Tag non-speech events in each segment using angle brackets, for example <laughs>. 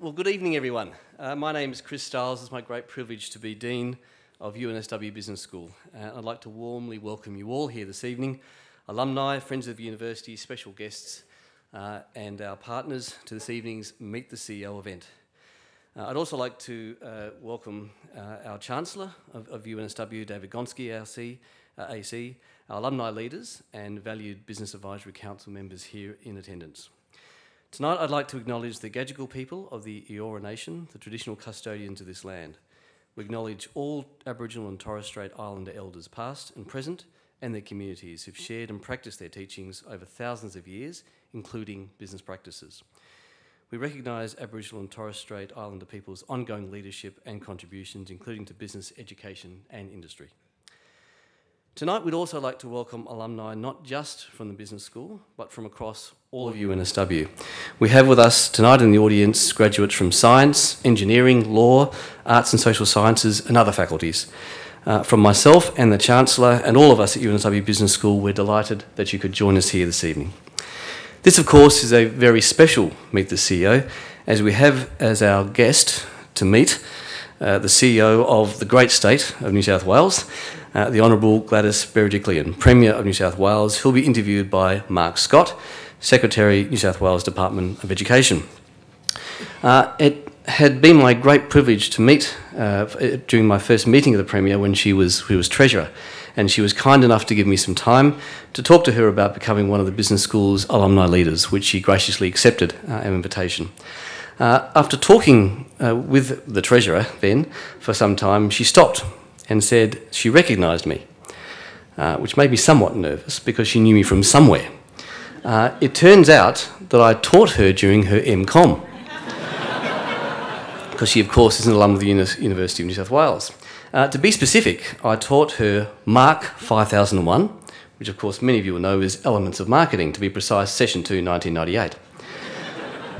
Well, good evening, everyone. Uh, my name is Chris Stiles. It's my great privilege to be Dean of UNSW Business School. Uh, I'd like to warmly welcome you all here this evening alumni, friends of the university, special guests, uh, and our partners to this evening's Meet the CEO event. Uh, I'd also like to uh, welcome uh, our Chancellor of, of, UNSW, David Gonski, AC, AC, our alumni leaders, and valued Business Advisory Council members here in attendance. Tonight, I'd like to acknowledge the Gadigal people of the Eora Nation, the traditional custodians of this land. We acknowledge all Aboriginal and Torres Strait Islander elders, past and present, and their communities who've shared and practiced their teachings over thousands of years, including business practices. We recognise Aboriginal and Torres Strait Islander people's ongoing leadership and contributions, including to business, education, and industry. Tonight, we'd also like to welcome alumni not just from the business school, but from across all of UNSW. We have with us tonight in the audience graduates from science, engineering, law, arts and social sciences, and other faculties. Uh, from myself and the Chancellor and all of us at UNSW Business School, we're delighted that you could join us here this evening. This, of course, is a very special Meet the CEO, as we have as our guest to meet uh, the CEO of the great state of New South Wales, uh, the Honourable Gladys Berejiklian, Premier of New South Wales, who'll be interviewed by Mark Scott, Secretary, New South Wales Department of Education. Uh, it had been my great privilege to meet uh, during my first meeting of the Premier when she was, she was Treasurer, and she was kind enough to give me some time to talk to her about becoming one of the business school's alumni leaders, which she graciously accepted uh, our invitation. Uh, after talking uh, with the Treasurer then for some time, she stopped and said she recognised me, uh, which made me somewhat nervous because she knew me from somewhere. Uh, it turns out that I taught her during her MCOM, because <laughs> she, of course, is an alum of the Uni- University of New South Wales. Uh, to be specific, I taught her Mark 5001, which, of course, many of you will know is Elements of Marketing, to be precise, Session 2, 1998.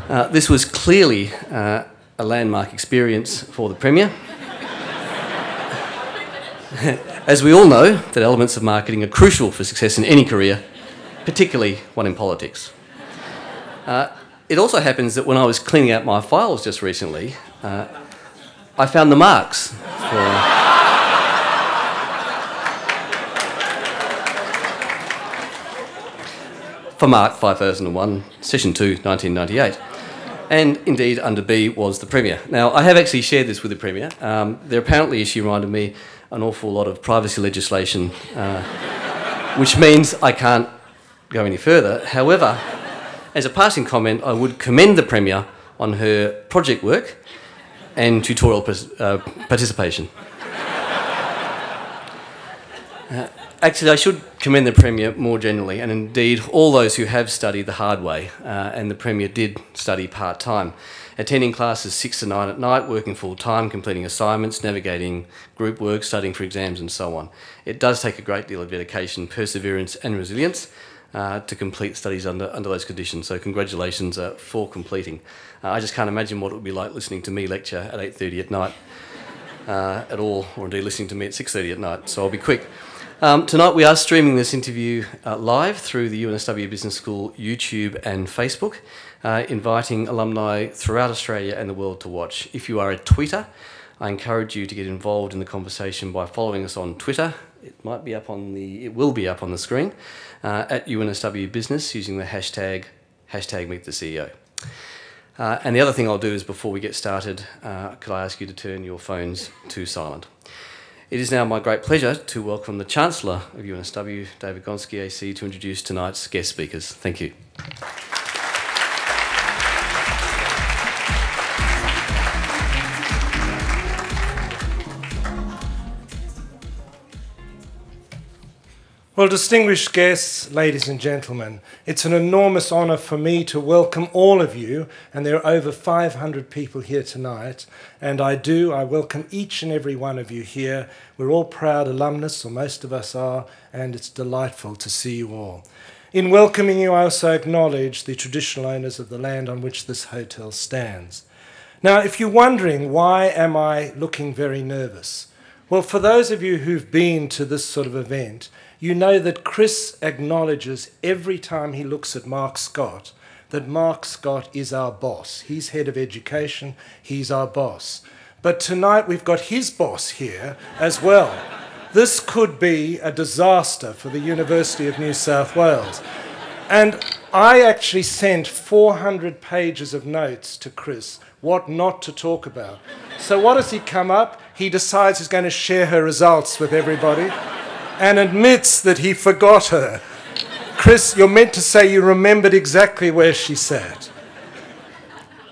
Uh, this was clearly uh, a landmark experience for the Premier. <laughs> As we all know, that elements of marketing are crucial for success in any career, particularly one in politics. Uh, it also happens that when I was cleaning out my files just recently, uh, I found the marks for. <laughs> for Mark 5001, Session 2, 1998. And indeed, under B was the Premier. Now, I have actually shared this with the Premier. Um, there apparently, as she reminded me, an awful lot of privacy legislation, uh, which means I can't go any further. However, as a passing comment, I would commend the Premier on her project work and tutorial uh, participation. Uh, actually, I should commend the Premier more generally, and indeed all those who have studied the hard way, uh, and the Premier did study part time attending classes 6 to 9 at night, working full time, completing assignments, navigating group work, studying for exams, and so on. It does take a great deal of dedication, perseverance, and resilience. Uh, to complete studies under, under those conditions. So congratulations uh, for completing. Uh, I just can't imagine what it would be like listening to me lecture at 8.30 at night uh, at all, or indeed listening to me at 6.30 at night, so I'll be quick. Um, tonight we are streaming this interview uh, live through the UNSW Business School YouTube and Facebook uh, inviting alumni throughout Australia and the world to watch. If you are a tweeter, I encourage you to get involved in the conversation by following us on Twitter. It might be up on the, it will be up on the screen uh, at UNSW Business using the hashtag hashtag Meet the CEO. Uh, and the other thing I'll do is before we get started, uh, could I ask you to turn your phones to silent? It is now my great pleasure to welcome the Chancellor of UNSW, David Gonski AC, to introduce tonight's guest speakers. Thank you. Well, distinguished guests, ladies and gentlemen, it's an enormous honour for me to welcome all of you, and there are over 500 people here tonight, and I do, I welcome each and every one of you here. We're all proud alumnus, or most of us are, and it's delightful to see you all. In welcoming you, I also acknowledge the traditional owners of the land on which this hotel stands. Now, if you're wondering why am I looking very nervous, well, for those of you who've been to this sort of event, you know that Chris acknowledges every time he looks at Mark Scott that Mark Scott is our boss. He's head of education, he's our boss. But tonight we've got his boss here as well. This could be a disaster for the University of New South Wales. And I actually sent 400 pages of notes to Chris, what not to talk about. So, what does he come up? He decides he's going to share her results with everybody and admits that he forgot her. Chris, you're meant to say you remembered exactly where she sat.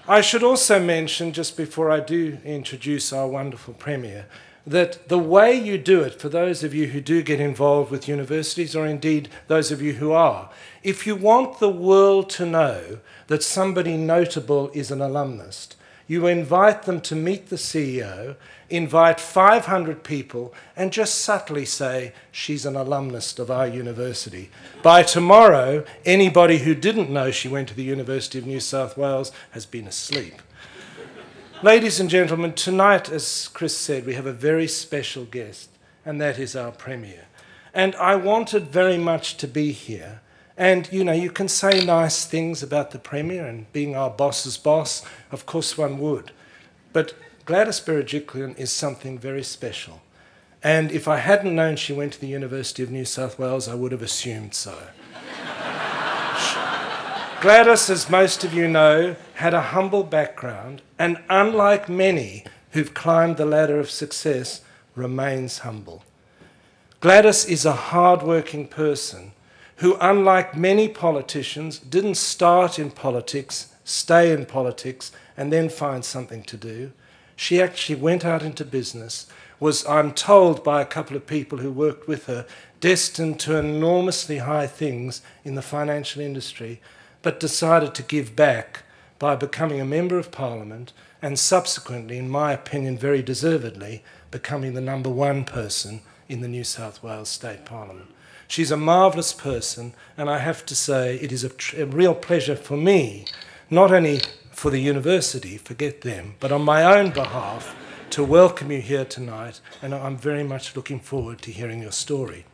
I should also mention, just before I do introduce our wonderful Premier, that the way you do it, for those of you who do get involved with universities, or indeed those of you who are, if you want the world to know that somebody notable is an alumnus, you invite them to meet the CEO, invite 500 people, and just subtly say, She's an alumnus of our university. By tomorrow, anybody who didn't know she went to the University of New South Wales has been asleep. Ladies and gentlemen, tonight, as Chris said, we have a very special guest, and that is our Premier. And I wanted very much to be here and you know, you can say nice things about the Premier and being our boss's boss. Of course, one would. But Gladys Berejiklian is something very special. And if I hadn't known she went to the University of New South Wales, I would have assumed so. <laughs> Gladys, as most of you know, had a humble background, and unlike many who've climbed the ladder of success, remains humble. Gladys is a hard-working person who, unlike many politicians, didn't start in politics, stay in politics, and then find something to do. She actually went out into business, was, I'm told by a couple of people who worked with her, destined to enormously high things in the financial industry, but decided to give back by becoming a member of parliament and subsequently, in my opinion, very deservedly, becoming the number one person in the New South Wales State Parliament. She's a marvellous person, and I have to say it is a, a real pleasure for me, not only for the university, forget them, but on my own behalf, to welcome you here tonight, and I'm very much looking forward to hearing your story.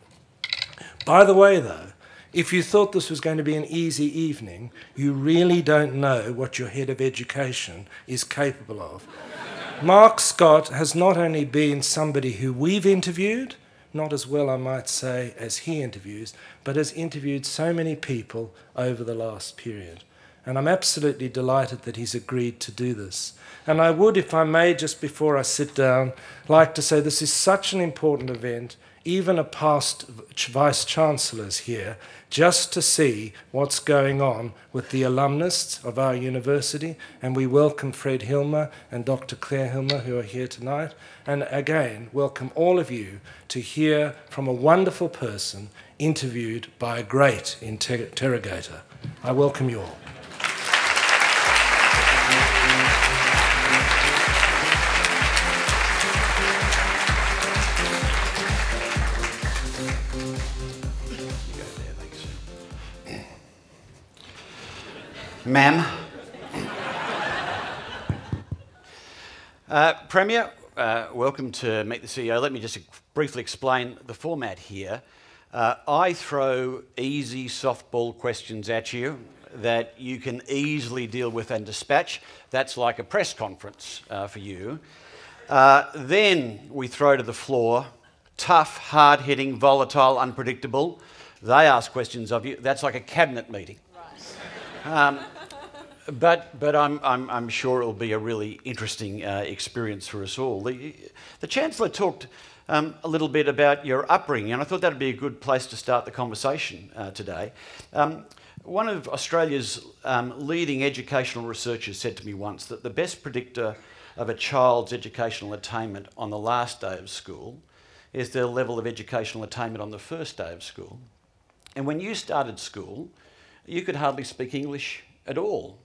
By the way, though, if you thought this was going to be an easy evening, you really don't know what your head of education is capable of. Mark Scott has not only been somebody who we've interviewed, not as well, I might say, as he interviews, but has interviewed so many people over the last period. And I'm absolutely delighted that he's agreed to do this. And I would, if I may, just before I sit down, like to say this is such an important event even a past vice chancellor's here just to see what's going on with the alumnus of our university. And we welcome Fred Hilmer and Dr. Claire Hilmer, who are here tonight. And again, welcome all of you to hear from a wonderful person interviewed by a great interrogator. I welcome you all. Ma'am. Uh, Premier, uh, welcome to Meet the CEO. Let me just briefly explain the format here. Uh, I throw easy softball questions at you that you can easily deal with and dispatch. That's like a press conference uh, for you. Uh, then we throw to the floor tough, hard hitting, volatile, unpredictable. They ask questions of you. That's like a cabinet meeting. Um, but but I'm, I'm, I'm, sure it will be a really interesting uh, experience for us all. The, the Chancellor talked um, a little bit about your upbringing, and I thought that would be a good place to start the conversation uh, today. Um, one of Australia's um, leading educational researchers said to me once that the best predictor of a child's educational attainment on the last day of school is their level of educational attainment on the first day of school. And when you started school, you could hardly speak English at all.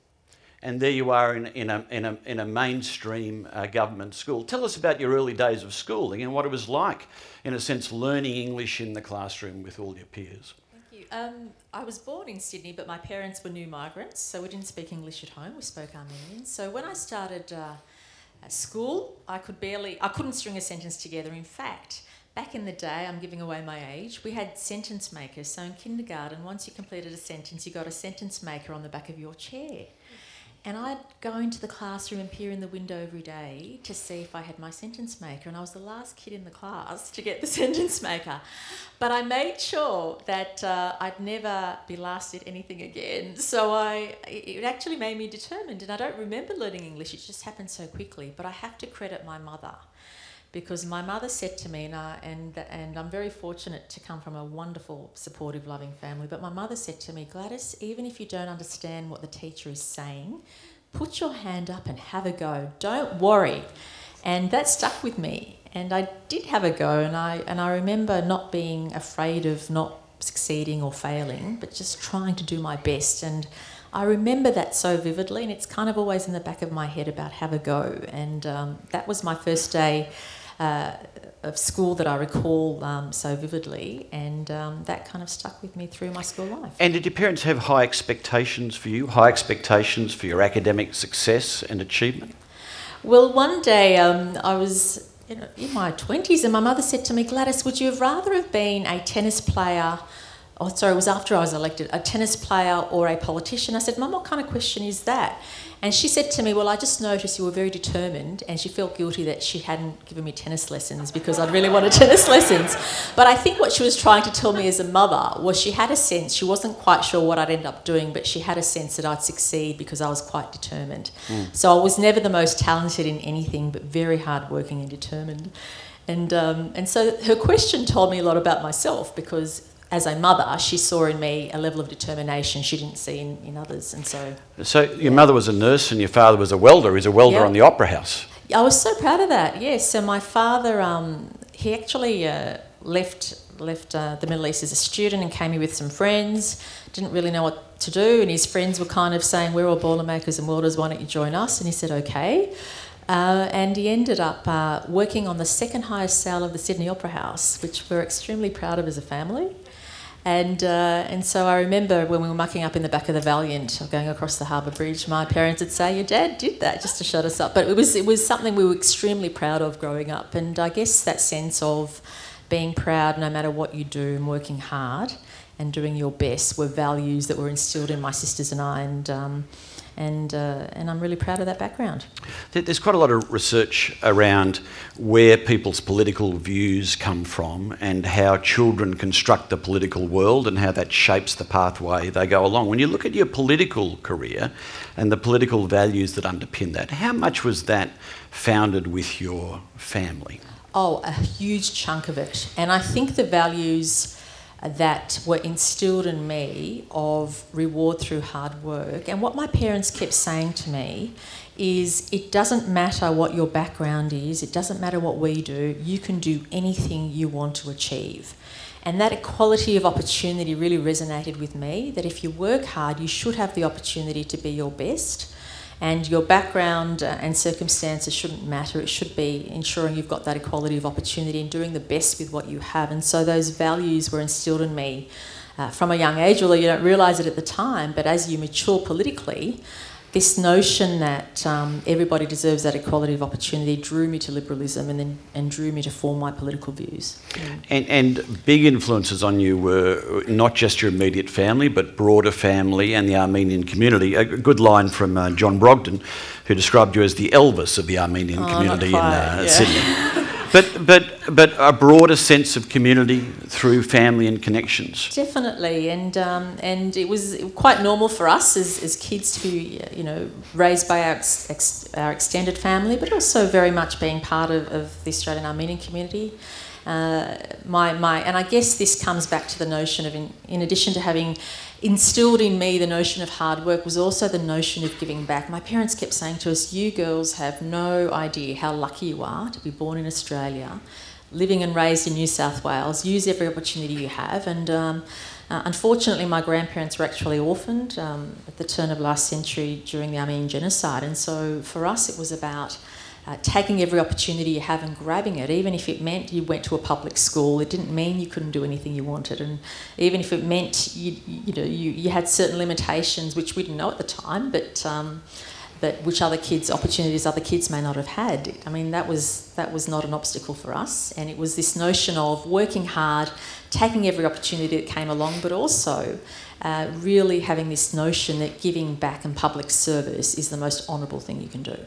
And there you are in, in, a, in, a, in a mainstream uh, government school. Tell us about your early days of schooling and what it was like, in a sense, learning English in the classroom with all your peers. Thank you. Um, I was born in Sydney, but my parents were new migrants, so we didn't speak English at home. We spoke Armenian. So when I started uh, at school, I could barely, I couldn't string a sentence together. In fact, back in the day, I'm giving away my age, we had sentence makers. So in kindergarten, once you completed a sentence, you got a sentence maker on the back of your chair. And I'd go into the classroom and peer in the window every day to see if I had my sentence maker. And I was the last kid in the class to get the <laughs> sentence maker. But I made sure that uh, I'd never be last at anything again. So I, it actually made me determined. And I don't remember learning English, it just happened so quickly. But I have to credit my mother because my mother said to me, and, I, and, and I'm very fortunate to come from a wonderful, supportive, loving family, but my mother said to me, Gladys, even if you don't understand what the teacher is saying, put your hand up and have a go. Don't worry. And that stuck with me. And I did have a go, and I, and I remember not being afraid of not succeeding or failing, but just trying to do my best. And I remember that so vividly, and it's kind of always in the back of my head about have a go. And um, that was my first day uh, of school that I recall um, so vividly, and um, that kind of stuck with me through my school life. And did your parents have high expectations for you, high expectations for your academic success and achievement? Well, one day um, I was in my 20s, and my mother said to me, Gladys, would you have rather have been a tennis player? Oh, sorry, it was after I was elected, a tennis player or a politician. I said, Mum, what kind of question is that? And she said to me, Well, I just noticed you were very determined, and she felt guilty that she hadn't given me tennis lessons because I'd really wanted <laughs> tennis lessons. But I think what she was trying to tell me as a mother was she had a sense, she wasn't quite sure what I'd end up doing, but she had a sense that I'd succeed because I was quite determined. Mm. So I was never the most talented in anything, but very hardworking and determined. And, um, and so her question told me a lot about myself because as a mother, she saw in me a level of determination she didn't see in, in others, and so. So your yeah. mother was a nurse, and your father was a welder. He's a welder on the Opera House. I was so proud of that. Yes. So my father, um, he actually uh, left left uh, the Middle East as a student and came here with some friends. Didn't really know what to do, and his friends were kind of saying, "We're all boilermakers and welders. Why don't you join us?" And he said, "Okay." Uh, and he ended up uh, working on the second highest sail of the Sydney Opera House, which we're extremely proud of as a family. And, uh, and so I remember when we were mucking up in the back of the Valiant, going across the Harbour Bridge, my parents would say, Your dad did that just to shut us up. But it was, it was something we were extremely proud of growing up. And I guess that sense of being proud no matter what you do and working hard and doing your best were values that were instilled in my sisters and I. And, um, and, uh, and I'm really proud of that background. There's quite a lot of research around where people's political views come from and how children construct the political world and how that shapes the pathway they go along. When you look at your political career and the political values that underpin that, how much was that founded with your family? Oh, a huge chunk of it. And I think the values that were instilled in me of reward through hard work. And what my parents kept saying to me is it doesn't matter what your background is, it doesn't matter what we do, you can do anything you want to achieve. And that equality of opportunity really resonated with me that if you work hard, you should have the opportunity to be your best and your background uh, and circumstances shouldn't matter. It should be ensuring you've got that equality of opportunity and doing the best with what you have. And so those values were instilled in me uh, from a young age, although you don't realise it at the time. But as you mature politically, this notion that um, everybody deserves that equality of opportunity drew me to liberalism and then and drew me to form my political views. And, and big influences on you were not just your immediate family, but broader family and the Armenian community. A good line from uh, John Brogden, who described you as the Elvis of the Armenian oh, community in uh, yeah. Sydney. <laughs> but but but a broader sense of community through family and connections. Definitely, and um, and it was quite normal for us as, as kids to be you know raised by our ex, ex, our extended family, but also very much being part of, of the Australian Armenian community. Uh, my my and I guess this comes back to the notion of in, in addition to having instilled in me the notion of hard work was also the notion of giving back. My parents kept saying to us, You girls have no idea how lucky you are to be born in Australia, living and raised in New South Wales. Use every opportunity you have. And um, uh, unfortunately, my grandparents were actually orphaned um, at the turn of last century during the Armenian genocide. And so for us, it was about uh, taking every opportunity you have and grabbing it, even if it meant you went to a public school, it didn't mean you couldn't do anything you wanted. And even if it meant you, you know, you, you had certain limitations, which we didn't know at the time, but um, but which other kids opportunities other kids may not have had. I mean, that was that was not an obstacle for us, and it was this notion of working hard, taking every opportunity that came along, but also uh, really having this notion that giving back and public service is the most honourable thing you can do.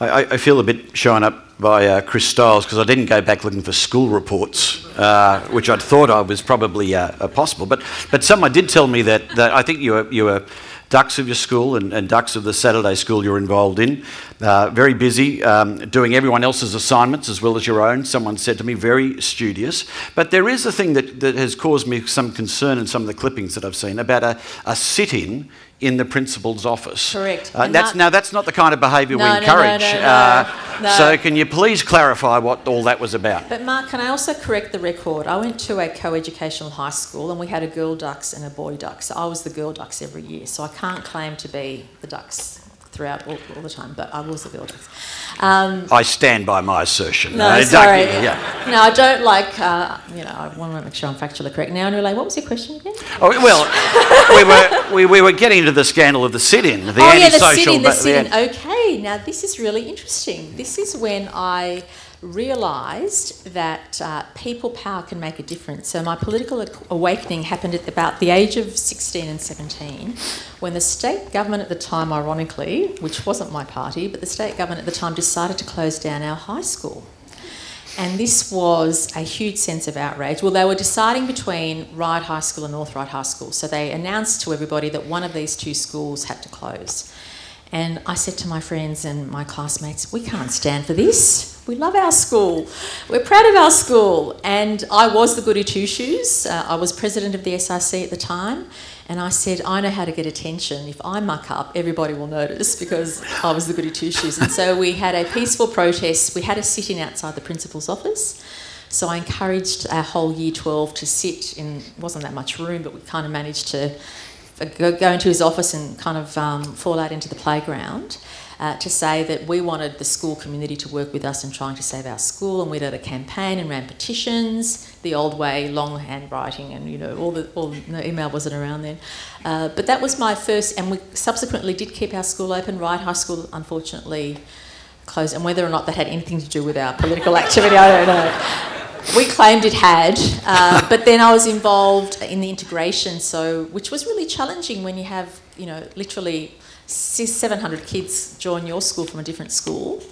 I, I, feel a bit shown up by uh, Chris Stiles because I didn't go back looking for school reports, uh, which I'd thought I was probably uh, possible. But but someone did tell me that, that I think you were you were dux of your school and, and dux of the Saturday school you're involved in. Uh, very busy, um, doing everyone else's assignments as well as your own. Someone said to me, very studious. But there is a thing that, that has caused me some concern in some of the clippings that I've seen about a, a sit in in the principal's office. Correct. Uh, that's, now, that's not the kind of behaviour no, we encourage. No, no, uh, no, so, can you please clarify what all that was about? But, Mark, can I also correct the record? I went to a co educational high school and we had a girl dux and a boy dux. I was the girl dux every year, so I can't claim to be the dux throughout all, all the time, but I was the girl dux. Um, I stand by my assertion. No, uh, sorry. Yeah. No, I don't like, uh, you know, I want to make sure I'm factually correct. Now, Anule, what was your question again? Oh, well, we, were, we, we were getting into the scandal of the sit-in, the oh, antisocial... yeah, the sit-in, the sit-in. Okay, now this is really interesting. This is when I realised that uh, people power can make a difference. So my political awakening happened at about the age of 16 and 17 when the state government at the time, ironically, which wasn't my party, but the state government at the time decided to close down our high school. And this was a huge sense of outrage. Well, they were deciding between Ryde High School and North Ryde High School. So they announced to everybody that one of these two schools had to close. And I said to my friends and my classmates, we can't stand for this. We love our school. We're proud of our school. And I was the goody two shoes. Uh, I was president of the SRC at the time. And I said, I know how to get attention. If I muck up, everybody will notice because I was the goody two shoes. And so we had a peaceful protest. We had a sit in outside the principal's office. So I encouraged our whole year 12 to sit in, wasn't that much room, but we kind of managed to go, go into his office and kind of um, fall out into the playground. Uh, to say that we wanted the school community to work with us in trying to save our school, and we did a campaign and ran petitions the old way, long handwriting, and you know all the all email wasn't around then. Uh, but that was my first, and we subsequently did keep our school open. Ryde High School, unfortunately, closed, and whether or not that had anything to do with our political <laughs> activity, I don't know we claimed it had, uh, but then I was involved in the integration, so which was really challenging when you have, you know, literally 700 kids join your school from a different school.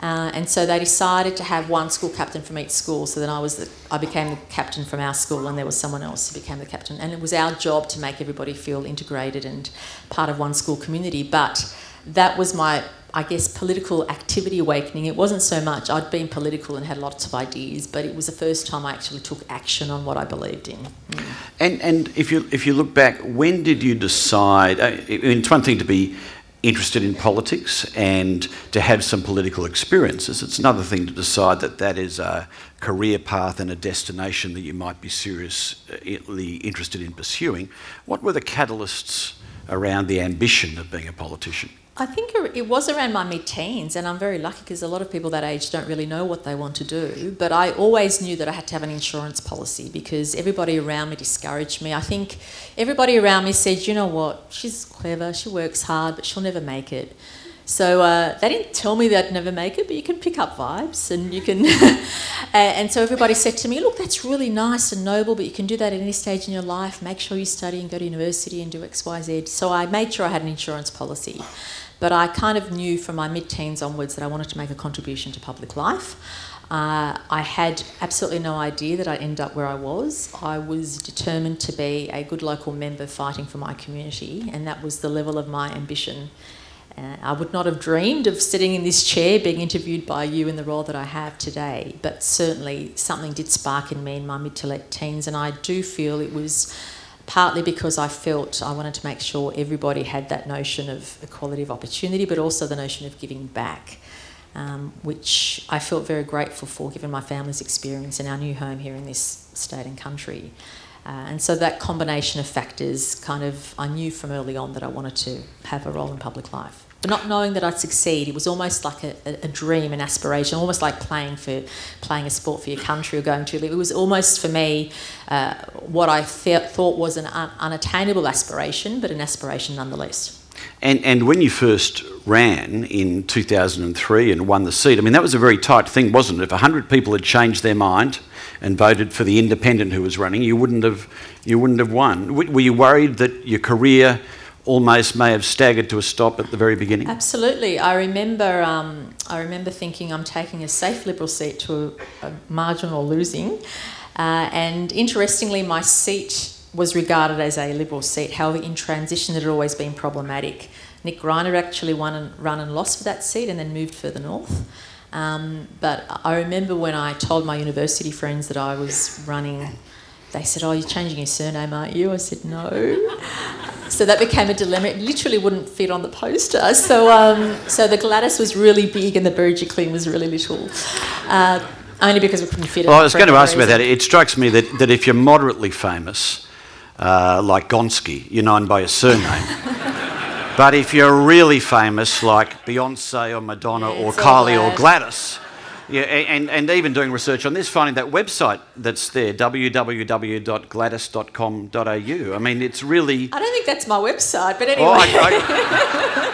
Uh, and so they decided to have one school captain from each school. So then I was the, I became the captain from our school, and there was someone else who became the captain. And it was our job to make everybody feel integrated and part of one school community. But that was my I guess, political activity awakening. It wasn't so much, I'd been political and had lots of ideas, but it was the first time I actually took action on what I believed in. Mm. And, and if, you, if you look back, when did you decide? I mean, it's one thing to be interested in politics and to have some political experiences. It's another thing to decide that that is a career path and a destination that you might be seriously interested in pursuing. What were the catalysts around the ambition of being a politician? I think it was around my mid teens, and I'm very lucky because a lot of people that age don't really know what they want to do. But I always knew that I had to have an insurance policy because everybody around me discouraged me. I think everybody around me said, you know what, she's clever, she works hard, but she'll never make it. So uh, they didn't tell me that I'd never make it, but you can pick up vibes and you can. <laughs> and so everybody said to me, look, that's really nice and noble, but you can do that at any stage in your life. Make sure you study and go to university and do X, Y, Z. So I made sure I had an insurance policy. But I kind of knew from my mid teens onwards that I wanted to make a contribution to public life. Uh, I had absolutely no idea that I'd end up where I was. I was determined to be a good local member fighting for my community, and that was the level of my ambition. Uh, I would not have dreamed of sitting in this chair being interviewed by you in the role that I have today, but certainly something did spark in me in my mid to late teens, and I do feel it was partly because I felt I wanted to make sure everybody had that notion of equality of opportunity, but also the notion of giving back, um, which I felt very grateful for given my family's experience in our new home here in this state and country. Uh, and so that combination of factors kind of, I knew from early on that I wanted to have a role in public life but not knowing that I'd succeed. It was almost like a, a, dream, an aspiration, almost like playing for playing a sport for your country or going to. Live. It was almost for me uh, what I thought was an un, unattainable aspiration, but an aspiration nonetheless. And, and when you first ran in 2003 and won the seat, I mean, that was a very tight thing, wasn't it? If 100 people had changed their mind and voted for the independent who was running, you wouldn't have, you wouldn't have won. Were you worried that your career almost may have staggered to a stop at the very beginning? Absolutely. I remember, um, I remember thinking I'm taking a safe Liberal seat to a, a marginal losing. Uh, and interestingly, my seat was regarded as a Liberal seat. However, in transition, it had always been problematic. Nick Greiner actually won and run and lost for that seat and then moved further north. Um, but I remember when I told my university friends that I was running, they said, Oh, you're changing your surname, aren't you? I said, No. So that became a dilemma. It literally wouldn't fit on the poster. So, um, so the Gladys was really big and the Berejiklian was really little. Uh, only because we couldn't fit it. Well, I was going to ask about that. It strikes me that, that if you're moderately famous, uh, like Gonski, you're known by your surname. <laughs> but if you're really famous, like Beyonce or Madonna Yeah, or Kylie or Gladys, yeah, and, and even doing research on this, finding that website that's there, www.gladys.com.au. I mean, it's really. I don't think that's my website, but anyway. Oh, I,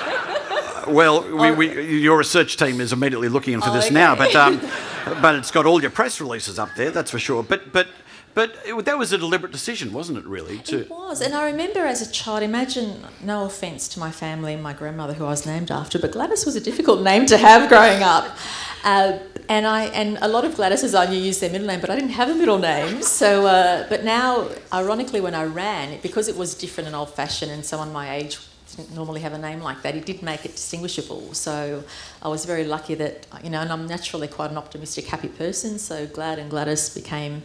I, <laughs> well, we, we, your research team is immediately looking in for Oh, this okay. now, but um, <laughs> but it's got all your press releases up there, that's for sure. But but but it, that was a deliberate decision, wasn't it? Really, to It was, and I remember as a child. Imagine, no offence to my family and my grandmother, who I was named after, but Gladys was a difficult name to have growing up. Uh, and I and a lot of Gladys's I knew used their middle name, but I didn't have a middle name. So, uh, but now, ironically, when I ran, because it was different and old-fashioned, and someone my age didn't normally have a name like that, it did make it distinguishable. So, I was very lucky that you know, and I'm naturally quite an optimistic, happy person. So, Glad and Gladys became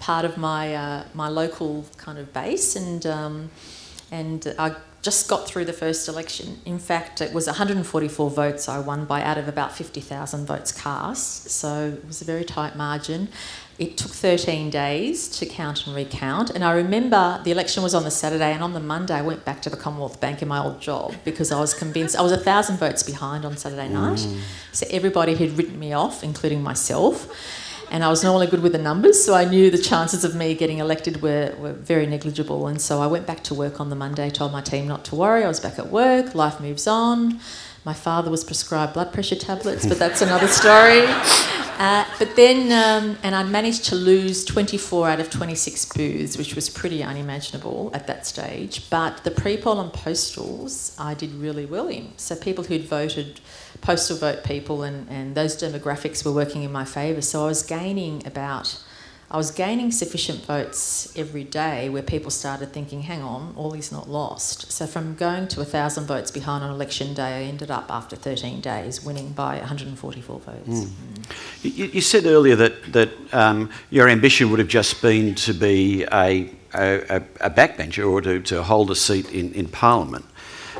part of my uh, my local kind of base, and um, and I just got through the first election. In fact, it was 144 votes I won by out of about 50,000 votes cast, so it was a very tight margin. It took 13 days to count and recount, and I remember the election was on the Saturday, and on the Monday I went back to the Commonwealth Bank in my old job because I was convinced I was a thousand votes behind on Saturday night. Mm. So everybody had written me off, including myself and I was normally good with the numbers, so I knew the chances of me getting elected were, were very negligible. And so I went back to work on the Monday, told my team not to worry. I was back at work, life moves on. My father was prescribed blood pressure tablets, but that's another story. <laughs> Uh, but then, um, and I managed to lose 24 out of 26 booths, which was pretty unimaginable at that stage. But the pre poll and postals, I did really well in. So people who'd voted, postal vote people, and, and those demographics were working in my favour. So I was gaining about. I was gaining sufficient votes every day where people started thinking, hang on, all is not lost. So from going to 1,000 votes behind on election day, I ended up after 13 days winning by 144 votes. You, you said earlier that, that um, your ambition would have just been to be a, a, a- a backbencher or to, to hold a seat in, in Parliament.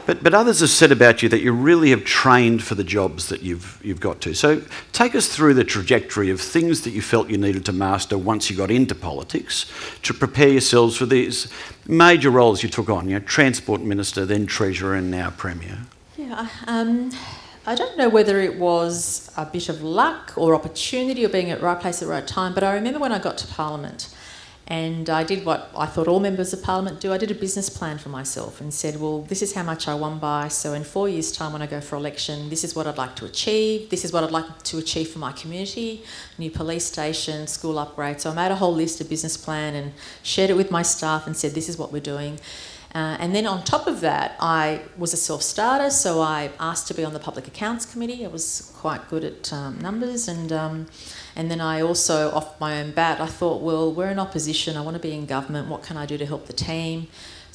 But, but others have said about you that you really have trained for the jobs that you've, you've got to. So take us through the trajectory of things that you felt you needed to master once you got into politics to prepare yourselves for these major roles you took on, you know, Transport Minister, then Treasurer, and now Premier. Yeah, um, I don't know whether it was a bit of luck or opportunity or being at the right place at the right time, but I remember when I got to Parliament and I did what I thought all members of Parliament do. I did a business plan for myself and said, well, this is how much I won by. So in four years' time, when I go for election, this is what I'd like to achieve. This is what I'd like to achieve for my community new police station, school upgrade. So I made a whole list of business plan and shared it with my staff and said, this is what we're doing. Uh, and then on top of that, I was a self starter, so I asked to be on the Public Accounts Committee. I was quite good at um, numbers, and um, and then I also, off my own bat, I thought, well, we're in opposition. I want to be in government. What can I do to help the team?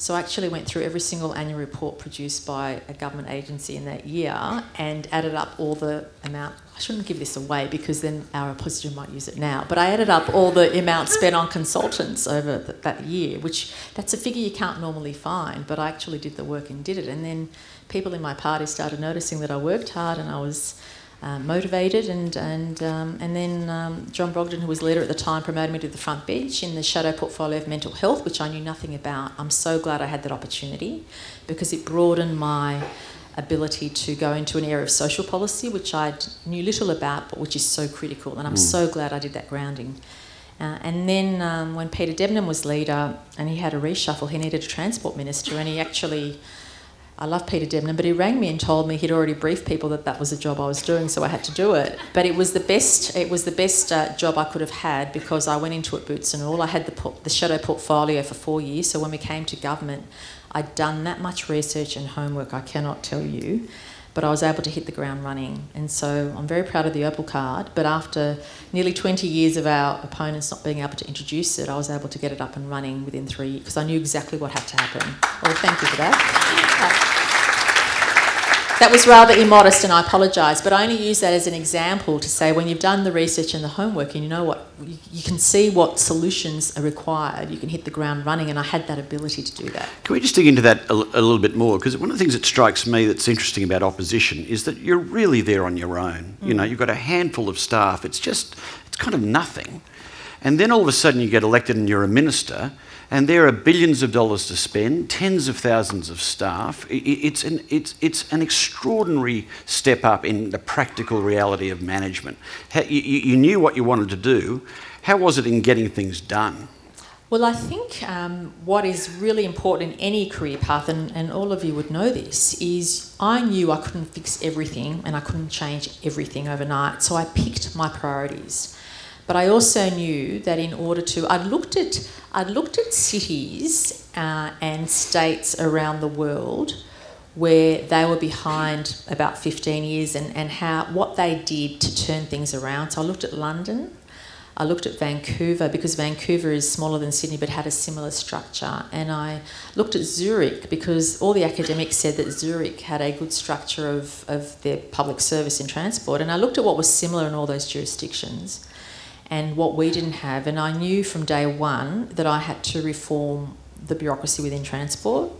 So I actually went through every single annual report produced by a government agency in that year and added up all the amount. I shouldn't give this away because then our opposition might use it now. But I added up all the amount spent on consultants over th- that year, which that's a figure you can't normally find. But I actually did the work and did it. And then people in my party started noticing that I worked hard and I was uh, motivated, and and um, and then um, John Brogden, who was leader at the time, promoted me to the front bench in the shadow portfolio of mental health, which I knew nothing about. I'm so glad I had that opportunity because it broadened my ability to go into an area of social policy, which I knew little about, but which is so critical. And I'm so glad I did that grounding. Uh, and then um, when Peter Debnam was leader and he had a reshuffle, he needed a transport minister, and he actually I love Peter Debnam, but he rang me and told me he'd already briefed people that that was a job I was doing, so I had to do it. But it was the best. It was the best uh, job I could have had because I went into it boots and all. I had the the shadow portfolio for four years, so when we came to government, I'd done that much research and homework. I cannot tell you but I was able to hit the ground running. And so I'm very proud of the Opal card. But after nearly 20 years of our opponents not being able to introduce it, I was able to get it up and running within three because I knew exactly what had to happen. Well, thank you for that. Uh, that was rather immodest and I apologise, but I only use that as an example to say when you've done the research and the homework and you know what, you can see what solutions are required, you can hit the ground running, and I had that ability to do that. Can we just dig into that a, a little bit more? Because one of the things that strikes me that's interesting about opposition is that you're really there on your own. Mm. You know, you've got a handful of staff, it's just, it's kind of nothing. And then all of a sudden you get elected and you're a minister and there are billions of dollars to spend, tens of thousands of staff. It's an, it's, it's an extraordinary step up in the practical reality of management. You, knew what you wanted to do. How was it in getting things done? Well, I think um, what is really important in any career path, and, and all of you would know this, is I knew I couldn't fix everything and I couldn't change everything overnight. So I picked my priorities. But I also knew that in order to, I'd looked at, I'd looked at cities uh, and states around the world where they were behind about 15 years and, and how what they did to turn things around. So I looked at London, I looked at Vancouver because Vancouver is smaller than Sydney but had a similar structure. And I looked at Zurich because all the academics said that Zurich had a good structure of, of their public service in transport. And I looked at what was similar in all those jurisdictions and what we didn't have. And I knew from day one that I had to reform the bureaucracy within transport.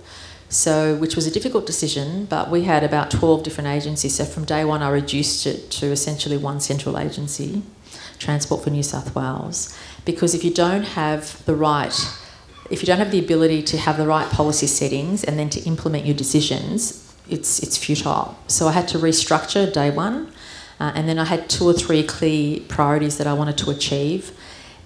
So, which was a difficult decision, but we had about 12 different agencies. So, from day one, I reduced it to essentially one central agency, Transport for New South Wales. Because if you don't have the right, if you don't have the ability to have the right policy settings and then to implement your decisions, it's, it's futile. So, I had to restructure day one. Uh, and then I had two or three clear priorities that I wanted to achieve.